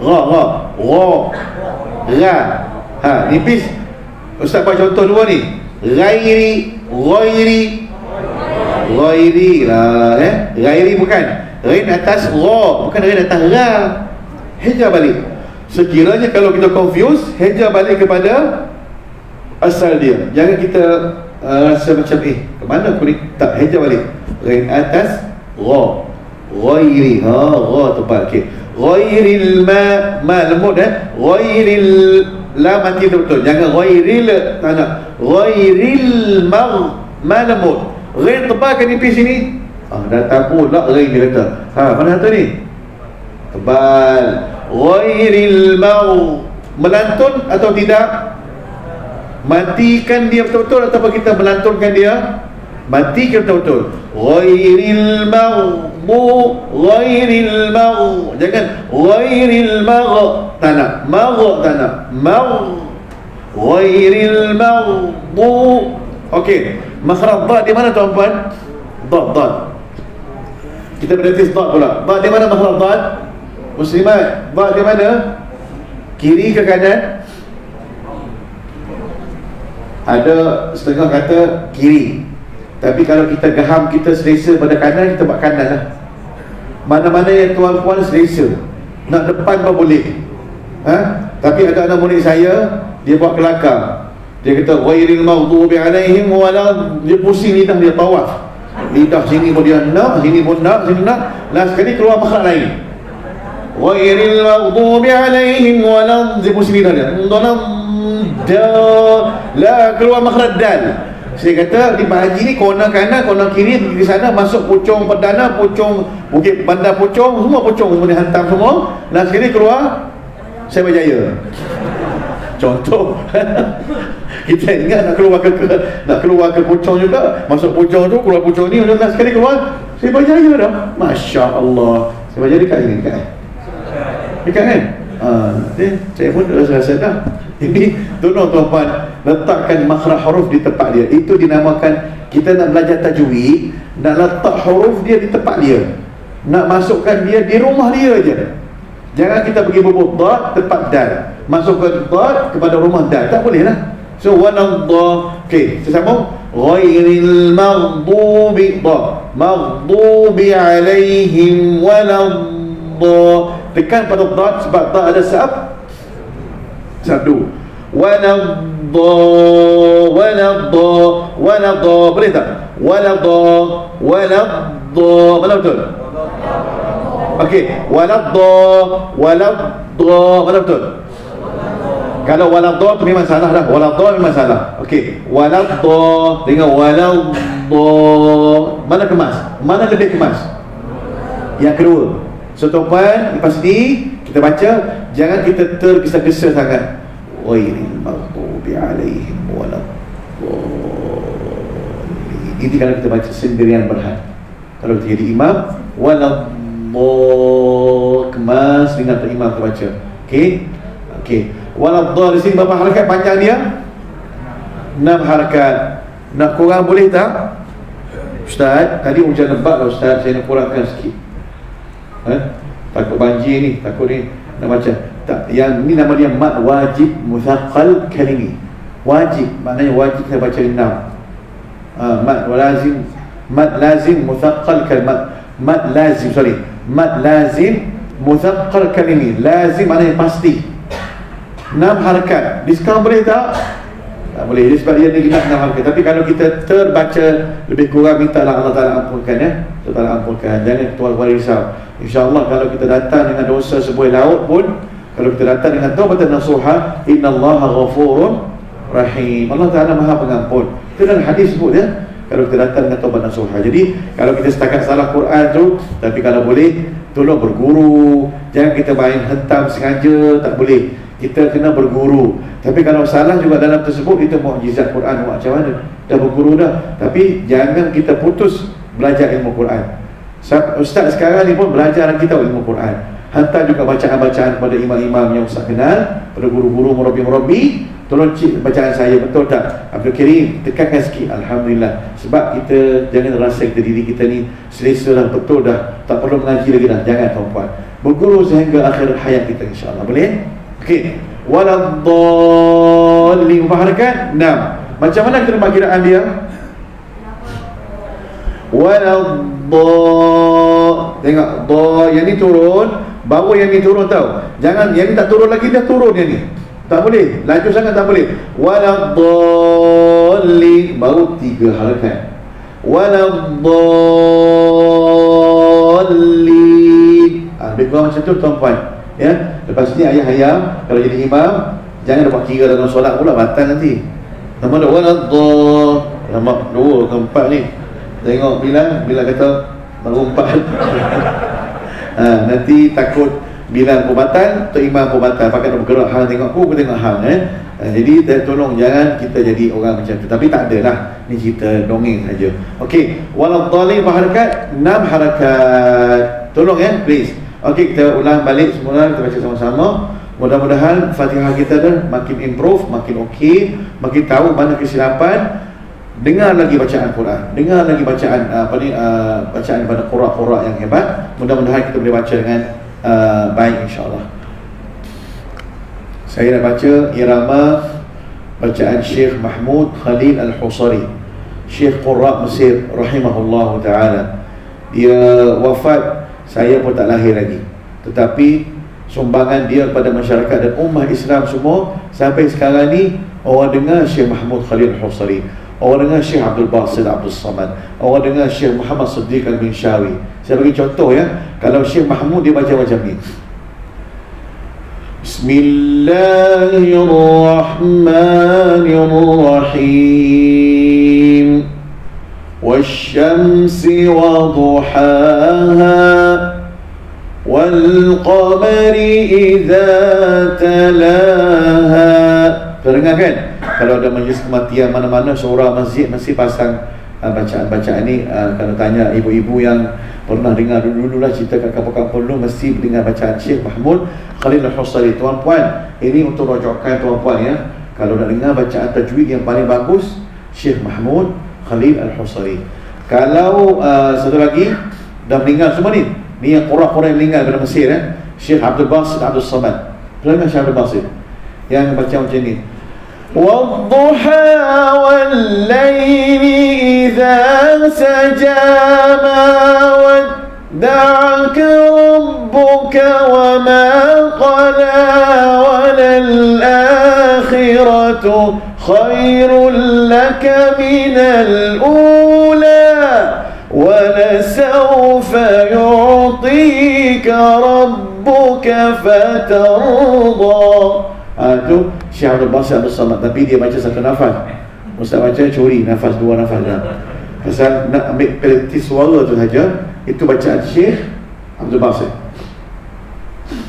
Ra, ra. Ra. Ra. Ha, nipis Ustaz buat contoh dua ni. Ghairi Ghairi Ghairi lah eh? Ghairi bukan. Ghairi atas Ra Bukan Ghairi atas Ra Heja balik. Sekiranya kalau kita confuse Heja balik kepada asal dia. Jangan kita uh, rasa macam eh ke mana aku ni? Tak heja balik. Ghain atas gha. Ghairi ha gha tepat okey. Ghairil ma ma lembut eh? Ghairil la mati betul. Jangan ghairil tak nak. Ghairil mag ma lembut ghain tebal kan nipis sini ah dah tabu lah ghain dia kata. Ha mana tu ni? Tebal. Ghairil mau melantun atau tidak? Matikan dia betul-betul atau kita melantunkan dia? Mati ke betul-betul. Ghairil maghbu ghairil magh. Jangan ghairil magh. Tak nak magh tak nak magh. Ghairil maghbu okey. Makhraj dha di mana tuan-tuan dha dha. Kita berhenti dha pula. Dha di mana makhraj dha? Muslimat dha di mana? Kiri ke kanan? Ada setengah kata kiri tapi kalau kita gaham kita selesa pada kanan kita buat kanan lah. Mana-mana yang tuan-puan selesa. Nak depan pun boleh. Ha? tapi ada anak murid saya dia buat kelakar. Dia kata ghairil maghdubi alaihim wala dia pusing lidah dia tawaf lidah sini pun dia nak sini pun nak sini nak. Last sekali keluar makhluk lain. Ghairil maghdubi alaihim wala dia pusing lidah dia. Da la keluar makhraj dal saya kata di bahagi ni kona kanan kona kiri di sana masuk pucung perdana pucung bukit bandar pucung semua pucung kemudian hantam semua. Dan sekali keluar saya berjaya. Contoh kita ingat nak keluar ke, ke nak keluar ke pucung juga masuk pucung tu keluar pucung ni dan sekali keluar saya berjaya dah. Masya Allah. Saya berjaya dekat ini dekat dekat kan Ha, saya pun rasa rasa dah. Ini tolong tuan-tuan letakkan makhraj huruf di tempat dia. Itu dinamakan kita nak belajar tajwid nak letak huruf dia di tempat dia. Nak masukkan dia di rumah dia je jangan kita pergi bubuk dad tempat dal masukkan dad kepada rumah dal tak boleh lah. So wanadha okey kita sambung. Ghairil maghdubi da maghdubi alaihim wanadha tekan pada dad sebab dad ada sab satu. Wanadha wanadha wanadha. Boleh tak? Wanadha wanadha. Mana betul? Okey. Wanadha wanadha. Mana betul? Kalau waladha tu memang salah dah waladha memang salah. Okey. Waladha dengan waladha mana kemas? Mana lebih kemas? Yang kedua So tuan lepas ni kita baca jangan kita tergesa-gesa sangat. Ghairil maghdubi alaihim walad Ini kalau kita baca sendirian berhad. Kalau kita jadi imam walad kemas dengan imam kita baca. Okey? Okey. Di sini berapa harakat panjang dia? 6 harakat. Nak kurang boleh tak? Ustaz, tadi hujan lebat lah Ustaz, saya nak kurangkan sikit eh? takut banjir ni takut ni. Nak baca tak yang ni nama dia mat wajib musaqqal kalimi. Wajib maknanya wajib saya baca enam. Ha, mat lazim mat lazim musaqqal kalimat mat lazim sorry. Mat lazim musaqqal kalimi. Lazim maknanya pasti. Enam harakat. Diskaun boleh tak? Tak boleh. Jadi sebab dia ni nak enam harakat. Tapi kalau kita terbaca lebih kurang minta lah Allah Ta'ala ampunkan ya. Allah Ta'ala ampunkan. Jangan tuan-tuan risau InsyaAllah kalau kita datang dengan dosa sebuah laut pun Kalau kita datang dengan taubatan nasuha Inna Allah ghafurun rahim. Allah Ta'ala maha pengampun. Itu dalam hadis sebut ya. Kalau kita datang dengan taubat nasuha. Jadi kalau kita setakat salah Quran tu Tapi kalau boleh Tolong berguru. Jangan kita main hentam sengaja Tak boleh. Kita kena berguru. Tapi kalau salah juga dalam tersebut Itu mukjizat Quran. Macam mana? Dah berguru dah. Tapi jangan kita putus Belajar ilmu Quran Ustaz sekarang ni pun belajar kita ilmu Quran. Hantar juga bacaan-bacaan kepada imam-imam yang Ustaz kenal Pada guru-guru murabi-murabi. Tolong cik bacaan saya betul tak? Abdul Kirim tekankan sikit. Alhamdulillah. Sebab kita jangan rasa kita diri kita ni Selesa dah betul dah. Tak perlu mengaji lagi dah. Jangan tuan-puan. Berguru sehingga akhir hayat kita insyaAllah. Boleh? Okey. Waladhalli. Faharakan? Enam. Macam mana kita kiraan dia? Waladhalli Ba Tengok Ba yang ni turun Bawa yang ni turun tau Jangan yang ni tak turun lagi Dah turun yang ni Tak boleh. Laju sangat tak boleh. Waladhdallin baru tiga harakat. Waladhdallin. Ah, lebih kurang macam tu tuan-puan. Ya. Lepas ni ayah-ayah kalau jadi imam jangan buat kira dalam solat pula batal nanti. Nama dah waladhdallin. Nama dua ke empat ni. Tengok bila bila kata baru empat. ha, nanti takut bila pun batal, Tok Imam Pakai nak bergerak hang tengok aku, aku tengok hang eh? Uh, jadi tolong jangan kita jadi orang macam tu. Tapi tak adalah. Ni cerita dongeng saja. Okey Walau dhalim harakat Enam harakat. Tolong ya please. Okey kita ulang balik semula Kita baca sama-sama. Mudah-mudahan Fatihah kita dah makin improve Makin okey Makin tahu mana kesilapan Dengar lagi bacaan Quran Dengar lagi bacaan apa ni uh, Bacaan pada qura-qura yang hebat. Mudah-mudahan kita boleh baca dengan uh, baik insyaAllah. Saya nak baca irama bacaan Syekh Mahmud Khalil Al-Husari. Syekh Qurra Mesir rahimahullah ta'ala. Dia wafat saya pun tak lahir lagi. Tetapi sumbangan dia kepada masyarakat dan ummah Islam semua sampai sekarang ni orang dengar Syekh Mahmud Khalil Al-Husari Orang dengar Syekh Abdul Basit Abdul Samad Orang dengar Syekh Muhammad Siddiq Al-Minshawi Saya bagi contoh ya Kalau Syekh Mahmud dia baca macam ni Bismillahirrahmanirrahim والشمس وضحاها والقمر إذا تلاها Terdengar kan? Kalau ada majlis kematian mana-mana Surah masjid mesti pasang uh, bacaan-bacaan ni uh, Kalau tanya ibu-ibu yang pernah dengar dulu-dulu lah Cerita kampung-kampung dulu Mesti dengar bacaan Syekh Mahmud Khalil Al-Husari Tuan-puan Ini untuk rojokan tuan-puan ya. Kalau nak dengar bacaan tajwid yang paling bagus Syekh Mahmud Khalil Al-Husari. Kalau uh, satu lagi Dah meninggal semua ni Ni yang kurang-kurang yang meninggal pada Mesir eh? Syekh Abdul Basit Abdul Samad. Pernah Syekh Abdul Basit? Yang baca macam ni والضحى والليل إذا سجى ما ودعك ربك وما قلى وللآخرة خير لك من الأولى ولسوف يعطيك ربك فترضى. Ah tu Syekh Abdul Basir Abdul Samad Tapi dia baca satu nafas Ustaz baca curi nafas dua nafas dah Pasal nak ambil peliti suara tu saja Itu bacaan Syekh Abdul Basir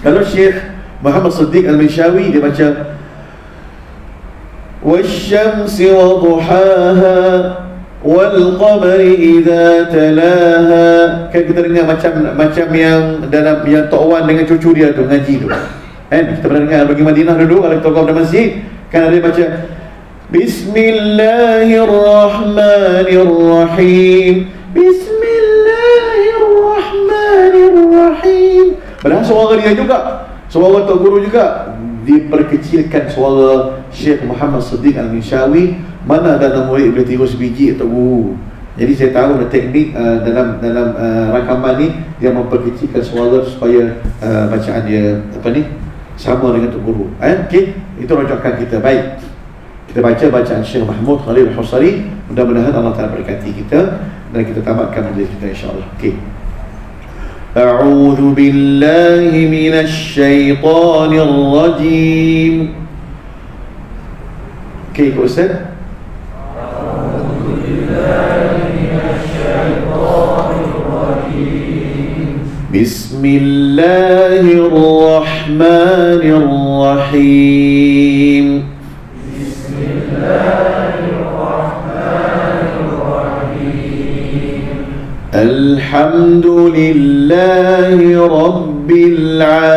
Kalau Syekh Muhammad Siddiq Al-Mishawi Dia baca والشمس وضحاها والقمر إذا تلاها kan kita dengar macam macam yang dalam yang Tok Wan dengan cucu dia tu ngaji tu kan kita pernah dengar bagi Madinah dulu kalau kita kau dalam masjid kan ada baca Bismillahirrahmanirrahim. Bismillahirrahmanirrahim. Padahal suara dia juga Suara Tok Guru juga. Diperkecilkan suara Syekh Muhammad Siddiq Al-Mishawi Mana anak murid boleh tiru sebiji Tok Guru? Jadi saya tahu ada teknik uh, dalam dalam uh, rakaman ni dia memperkecilkan suara supaya uh, bacaan dia apa ni sama dengan Tok Guru eh? okay? itu rujukan kita baik kita baca bacaan Syekh Mahmud Khalil Husari mudah-mudahan Allah Ta'ala berkati kita dan kita tamatkan majlis kita insyaAllah okay. أعوذ بالله من الشيطان الرجيم كيف أستاذ؟ أعوذ بالله من الشيطان الرجيم بسم الله الرحمن الرحيم. بسم الله الرحمن الرحيم الحمد لله رب العالمين.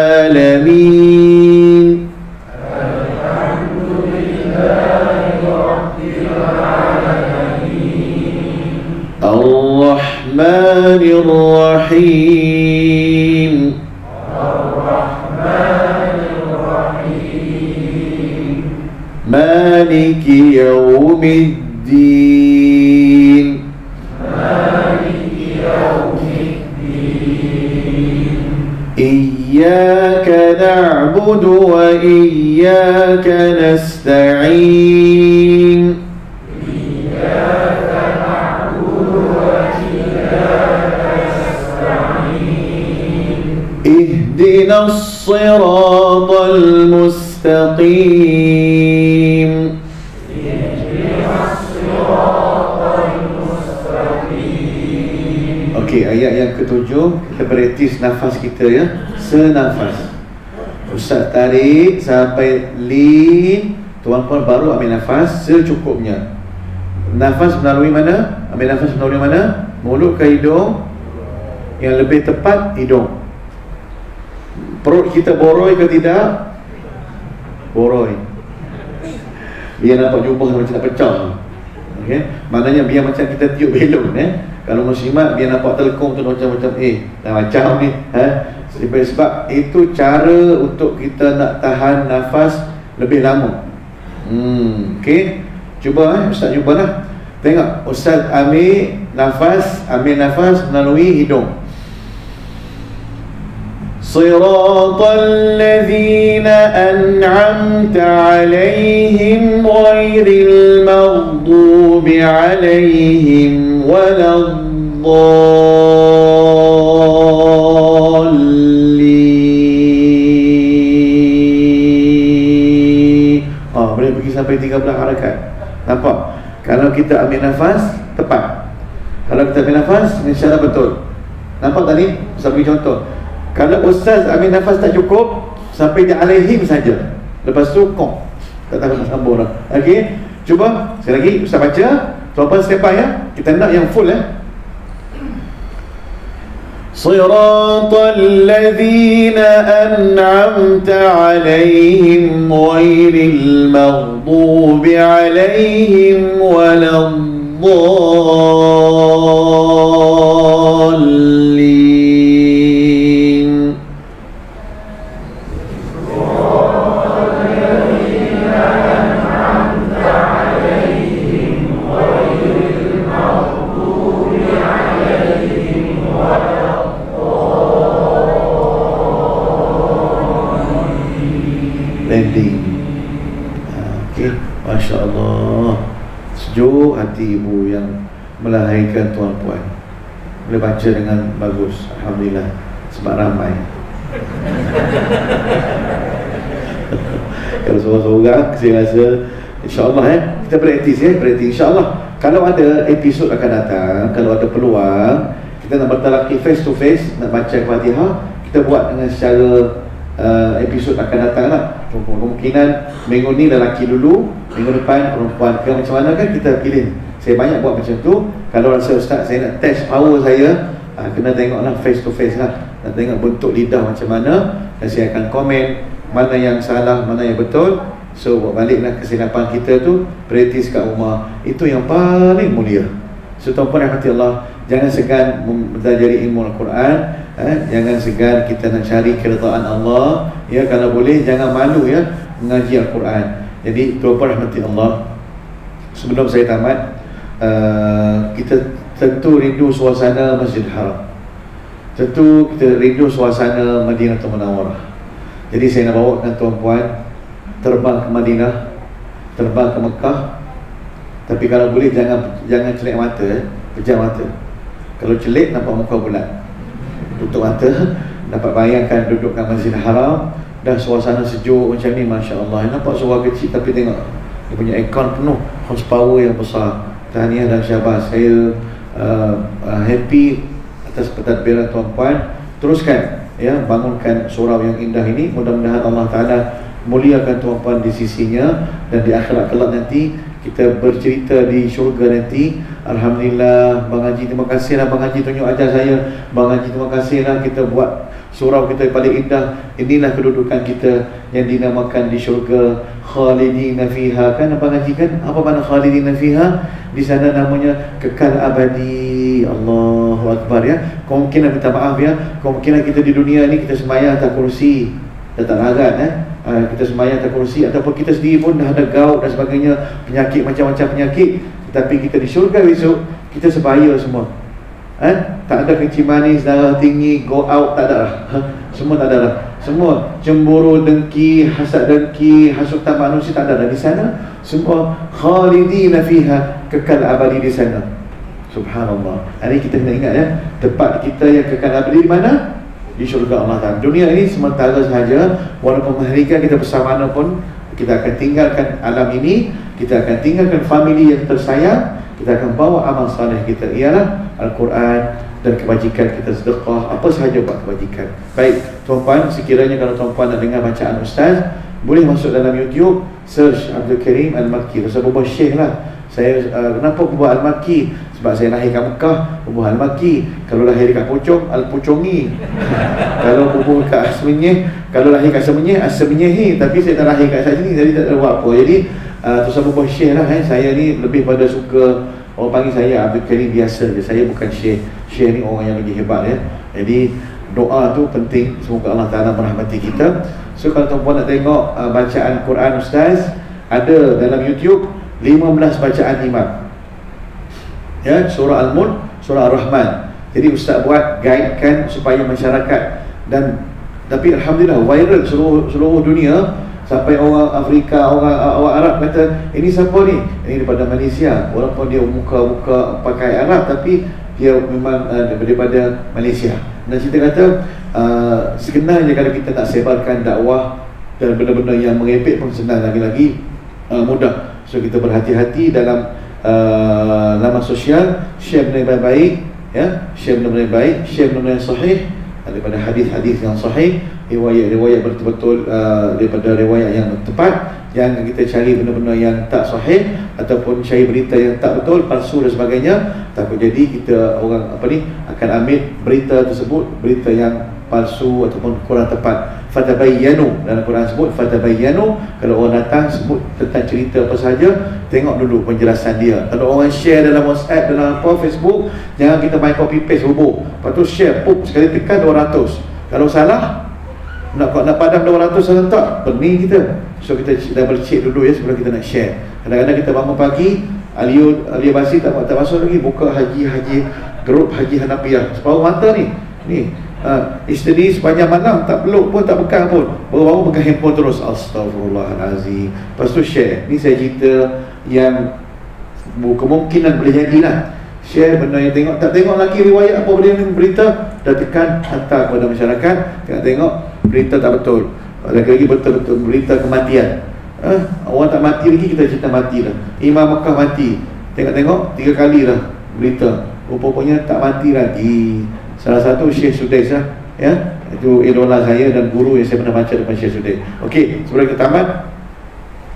اهدنا الصراط المستقيم Okey, ayat yang ketujuh kita praktis nafas kita ya. Senafas. Ustaz tarik sampai lin, tuan-puan baru ambil nafas secukupnya. Nafas melalui mana? Ambil nafas melalui mana? Mulut ke hidung? Yang lebih tepat hidung. Perut kita boroi ke tidak? Boroi. Biar nampak jubah macam nak pecah. Okey. Maknanya biar macam kita tiup belon eh. Kalau muslimat biar nampak telekong tu macam-macam eh dah macam ni eh sebab, sebab itu cara untuk kita nak tahan nafas lebih lama. Hmm, okey. Cuba eh ustaz cuba lah. Tengok ustaz ambil nafas, ambil nafas melalui hidung. صراط الذين أنعمت عليهم غير المغضوب عليهم ولا الضالين Ah, boleh pergi sampai 13 harakat. Nampak? Kalau kita ambil nafas, tepat. Kalau kita ambil nafas, insya-Allah betul. Nampak tadi? Saya bagi contoh. Kalau ustaz ambil nafas tak cukup, sampai di alaihim saja. Lepas tu kong. Tak tahu nak sambung lah. Okey. Cuba sekali lagi ustaz baca. Tuan-tuan step ya. Kita nak yang full ya. صراط الذين أنعمت عليهم غير المغضوب عليهم ولا الضالين ibu yang melahirkan tuan-puan. Boleh baca dengan bagus Alhamdulillah. Sebab ramai. Kalau seorang-seorang saya rasa insyaAllah eh. Kita praktis eh. Praktis insyaAllah. Kalau ada episod akan datang kalau ada peluang kita nak bertalaki face to face nak baca Fatihah kita buat dengan secara uh, episod akan datang lah. Kemungkinan minggu ni lelaki dulu minggu depan perempuan. Ke macam mana kan kita pilih saya banyak buat macam tu. Kalau rasa ustaz saya nak test power saya uh, kena tengok lah face to face lah. Nak tengok bentuk lidah macam mana dan saya akan komen mana yang salah mana yang betul. So buat baliklah kesilapan kita tu praktis kat rumah. Itu yang paling mulia. So tuan-puan yang hati Allah jangan segan mempelajari ilmu Al-Quran eh, jangan segan kita nak cari keredaan Allah. Ya kalau boleh jangan malu ya mengaji Al-Quran. Jadi tuan-puan rahmati Allah sebelum saya tamat uh, kita tentu rindu suasana Masjid Haram. Tentu kita rindu suasana Madinah Munawwarah. Jadi saya nak bawa dengan tuan-puan terbang ke Madinah terbang ke Mekah. Tapi kalau boleh jangan jangan celik mata eh. pejam mata. Kalau celik nampak muka bulat. Tutup mata Dapat bayangkan duduk kat Masjid Haram Dan suasana sejuk macam ni Masya Allah. Nampak suara kecil tapi tengok Dia punya aircon penuh Horsepower yang besar Tahniah dan syabas. Saya uh, uh, happy Atas pentadbiran tuan-puan. Teruskan ya Bangunkan surau yang indah ini. Mudah-mudahan Allah Ta'ala Muliakan tuan-puan di sisinya. Dan di akhirat kelak nanti kita bercerita di syurga nanti. Alhamdulillah Bang Haji terima kasih lah Bang Haji tunjuk ajar saya. Bang Haji terima kasih lah kita buat surau kita paling indah Inilah kedudukan kita yang dinamakan di syurga Khalidina fiha. Kan Bang Haji kan? Apa makna Khalidina fiha? Di sana namanya kekal abadi. Allahu Akbar ya. Kemungkinan minta maaf ya. Kemungkinan kita di dunia ni kita semayang atas kursi. Datang larat eh? Uh, kita semayang atas kursi ataupun kita sendiri pun dah ada gaut dan sebagainya penyakit macam-macam penyakit. Tetapi kita di syurga besok kita sebaya semua eh? tak ada kencing manis darah tinggi go out tak ada lah. Semua tak ada lah. Semua cemburu dengki hasad dengki hasutan manusia tak ada lah di sana. Semua khalidina fiha kekal abadi di sana. Subhanallah. Hari kita kena ingat ya. Tempat kita yang kekal abadi di mana? Di syurga Allah Ta'ala. Dunia ini sementara sahaja. Walaupun mengharikan kita bersama mana pun kita akan tinggalkan alam ini. Kita akan tinggalkan family yang tersayang kita akan bawa amal salih kita. Ialah Al-Quran dan kebajikan kita sedekah apa sahaja buat kebajikan. Baik tuan-puan sekiranya kalau tuan-puan nak dengar bacaan ustaz boleh masuk dalam YouTube search Abdul Karim Al-Makki. Rasa berbuah syekh lah. Saya uh, kenapa berbuah Al-Makki? Sebab saya lahir kat Mekah berbuah Al-Makki. Kalau lahir kat Pucung Al-Pucungi kalau berbuah kat Semenyih kalau lahir kat Semenyih Semenyihi tapi saya tak lahir kat sini jadi tak tahu apa. Jadi uh, tu sama buah syekh lah eh. saya ni lebih pada suka orang panggil saya Abdul Karim biasa. Je saya bukan syekh syekh ni orang yang lebih hebat ya jadi doa tu penting. Semoga Allah Ta'ala merahmati kita. So kalau tuan-puan nak tengok uh, bacaan Quran Ustaz ada dalam YouTube 15 bacaan imam. Ya surah Al-Mulk surah Ar-Rahman. Jadi ustaz buat guidekan supaya masyarakat dan tapi alhamdulillah viral seluruh seluruh dunia sampai orang Afrika orang orang Arab kata ini siapa ni? Ini daripada Malaysia. Walaupun dia muka-muka pakai Arab tapi dia memang uh, daripada Malaysia. Dan kita kata uh, sebenarnya kalau kita nak sebarkan dakwah dan benda-benda yang mengepek pun senang lagi-lagi uh, mudah. So kita berhati-hati dalam uh, laman sosial Share benda yang baik ya? Share benda yang baik Share benda yang sahih Daripada hadis-hadis yang sahih Riwayat-riwayat betul-betul uh, Daripada riwayat yang tepat Yang kita cari benda-benda yang tak sahih Ataupun cari berita yang tak betul Palsu dan sebagainya. Takut jadi kita orang apa ni Akan ambil berita tersebut Berita yang palsu ataupun kurang tepat. Fatabayyanu dalam Quran sebut fatabayyanu. Kalau orang datang sebut tentang cerita apa sahaja tengok dulu penjelasan dia. Kalau orang share dalam WhatsApp dalam apa Facebook jangan kita main copy paste hubung. Lepas tu share pup sekali tekan 200 kalau salah nak nak padam 200 serentak pening kita. So kita double check dulu ya sebelum kita nak share. Kadang-kadang kita bangun pagi Alio Alio Basi tak tak masuk lagi buka haji-haji grup haji Hanafiah separuh mata ni. Ni ha, isteri sepanjang malam tak peluk pun tak pegang pun. Baru-baru pegang handphone terus. Astagfirullahalazim lepas tu share. Ni saya cerita yang kemungkinan boleh jadilah. Share benda yang tengok. Tak tengok lagi riwayat apa benda yang berita. Dah tekan hantar kepada masyarakat. Tengok tengok berita tak betul lagi-lagi betul-betul berita kematian ha? orang tak mati lagi kita cerita mati lah Imam Mekah mati tengok-tengok tiga kali lah berita rupanya tak mati lagi Salah satu Syekh Sudais lah, ya. Itu idola saya dan guru yang saya pernah baca depan Syekh Sudais. Okey, sebelum kita tamat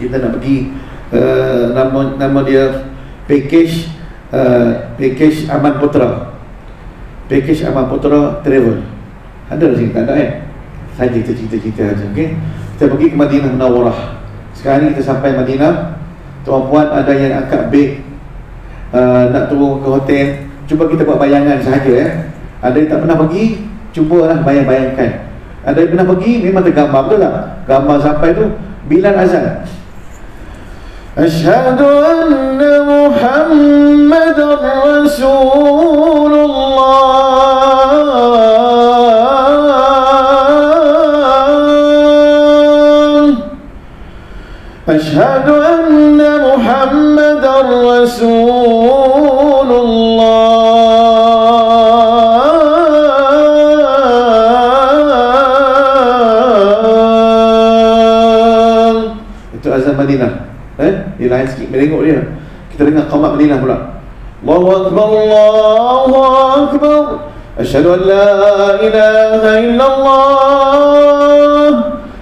kita nak pergi uh, nama nama dia package uh, package Aman Putra. Package Aman Putra Travel. Ada di sini tak ada eh? Saya cerita-cerita saja, okey. Kita pergi ke Madinah Munawarah. Sekarang kita sampai Madinah. Tuan-puan ada yang angkat beg uh, nak turun ke hotel. Cuba kita buat bayangan sahaja ya. Ada yang tak pernah pergi Cubalah bayang-bayangkan Ada yang pernah pergi Memang tergambar betul tak Gambar sampai tu Bilal azan Ashadu anna Muhammad Rasulullah Rasulullah. Madinah. Eh? Dia lain sikit. Merengok dia. Kita dengar qamat Madinah pula. Allahu Akbar Allahu Akbar. Ashadu an la ilaha illallah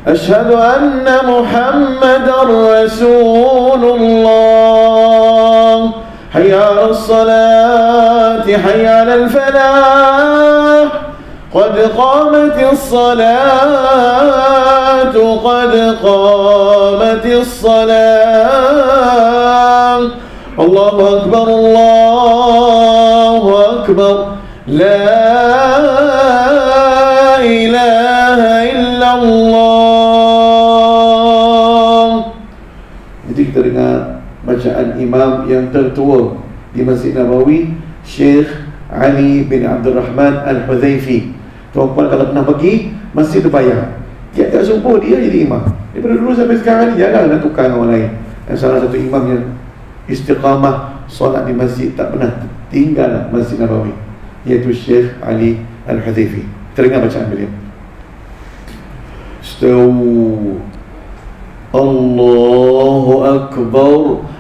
أشهد أن محمد رسول الله. حي على الصلاة حي على الفلاح. قد قامت الصلاة قد قامت الصلاة. الله أكبر الله bacaan imam yang tertua di Masjid Nabawi Syekh Ali bin Abdul Rahman Al-Hudhaifi. Tuan-tuan kalau pernah pergi Masjid bayar Tiap-tiap subuh dia jadi imam. Daripada dulu sampai sekarang ni Janganlah nak tukar orang lain. Dan salah satu imam yang Istiqamah Solat di masjid Tak pernah tinggal Masjid Nabawi Iaitu Syekh Ali Al-Hudhaifi. Dengar bacaan beliau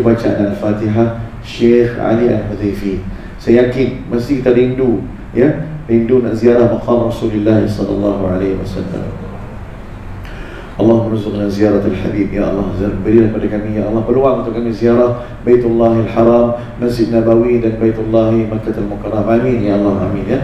Itu bacaan Al-Fatihah Syekh Ali Al-Hudhaifi Saya yakin mesti kita rindu ya? Rindu nak ziarah maqam Rasulullah sallallahu alaihi wasallam. Allah merzukna ziarah al-Habib ya Allah. Berilah kepada kami ya Allah peluang untuk kami ziarah Baitullahil Haram Masjid Nabawi dan Baitullah Makkah Al-Mukarram amin ya Allah amin ya.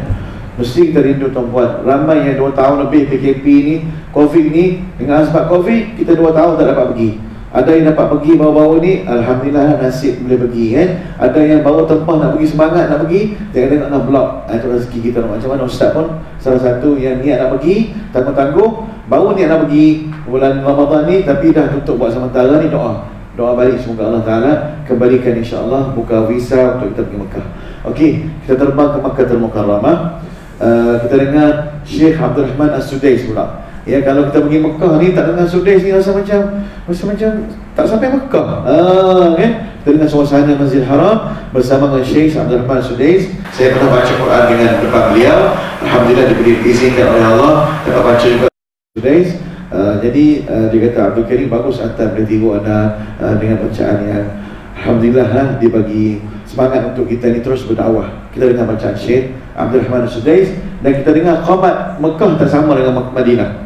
Mesti kita rindu tuan-puan. Ramai yang 2 tahun lebih PKP ni Covid ni Dengan sebab Covid Kita 2 tahun tak dapat pergi Ada yang dapat pergi baru-baru ni Alhamdulillah nasib boleh pergi kan? Ada yang baru tempah nak pergi semangat nak pergi Tengok-tengok nak blok Itu rezeki kita nak macam mana Ustaz pun Salah satu yang niat nak pergi Tangguh-tangguh Baru niat nak pergi Bulan Ramadan ni Tapi dah tutup buat sementara ni doa. Doa balik semoga Allah Ta'ala Kembalikan insyaAllah Buka visa untuk kita pergi Mekah. Okey Kita terbang ke Makkah Al-Mukarramah Uh, kita dengar Syekh Abdul Rahman As-Sudais pula Ya kalau kita pergi Mekah ni tak dengar Sudais ni rasa macam rasa macam tak sampai Mekah. Ah kan? Kita dengar suasana Masjid Haram bersama dengan Syekh Abdul Rahman Sudais. Saya pernah baca Quran dengan depan beliau. Alhamdulillah diberi izinkan oleh Allah dapat baca juga Sudais. Uh, jadi uh, dia kata Abdul Karim bagus hantar boleh tiru anda uh, dengan bacaan yang Alhamdulillah ha, dia bagi semangat untuk kita ni terus berdakwah. Kita dengar bacaan Syekh Abdul Rahman Sudais dan kita dengar qamat Mekah tak sama dengan Madinah.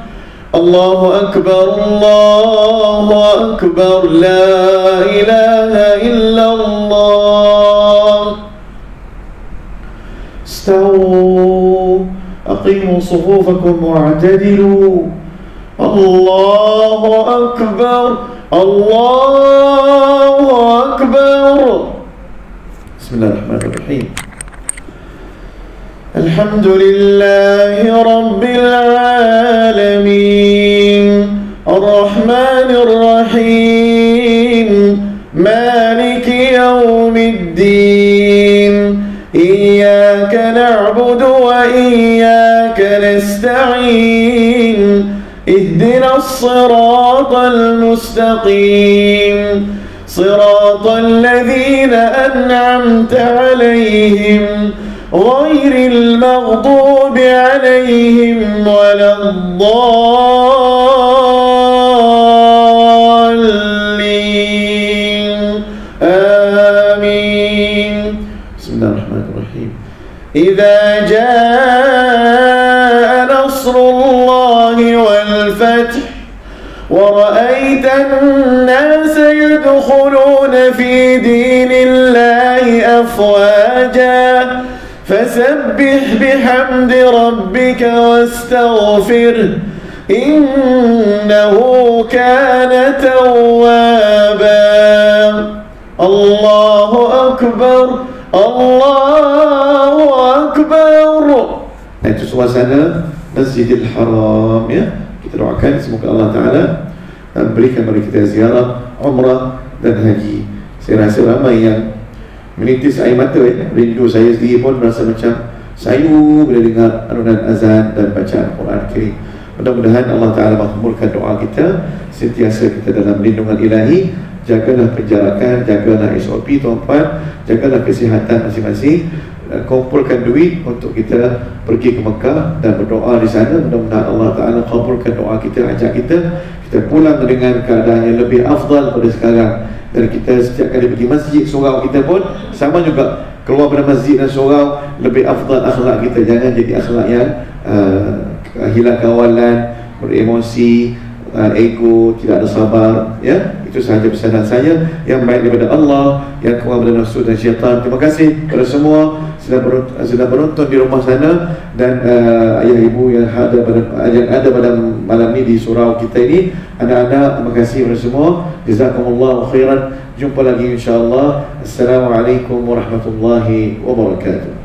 الله أكبر الله أكبر لا إله إلا الله. استووا أقيموا صفوفكم واعتدلوا. الله أكبر الله أكبر. بسم الله الرحمن الرحيم. الحمد لله رب العالمين. وإياك نستعين اهدنا الصراط المستقيم. صراط الذين أنعمت عليهم غير المغضوب عليهم ولا الضالين. آمين. بسم الله الرحمن الرحيم. إذا جاء دين الله أفواجا. فسبح بحمد ربك واستغفر إنه كان توابا. الله أكبر الله أكبر. أنتوا سوا سنة مسجد الحرام يا كده روح اسمك الله تعالى أمريكا مريكة زيارة عمرة دنهجي saya rasa ramai yang menitis air mata ya. rindu saya sendiri pun merasa macam sayu bila dengar anunan azan dan bacaan Quran Karim. Mudah-mudahan Allah Ta'ala makmurkan doa kita sentiasa kita dalam lindungan ilahi. Jagalah penjarakan, jagalah SOP tuan-tuan jagalah kesihatan masing-masing kumpulkan duit untuk kita pergi ke Mekah dan berdoa di sana. Mudah-mudahan Allah Ta'ala kumpulkan doa kita ajak kita. Kita pulang dengan keadaan yang lebih afdal pada sekarang. Dan kita setiap kali pergi masjid surau kita pun sama juga. Keluar pada masjid dan surau lebih afdal akhlak kita. Jangan jadi akhlak yang uh, hilang kawalan beremosi uh, ego tidak ada sabar ya. Itu sahaja pesanan saya. Yang baik daripada Allah yang keluar daripada nafsu dan syaitan. Terima kasih kepada semua sudah sudah beruntung di rumah sana dan uh, ayah ibu yang ada pada yang ada pada malam ini di surau kita ini anak-anak terima kasih kepada semua. Jazakumullah khairan. Jumpa lagi insyaallah assalamualaikum warahmatullahi wabarakatuh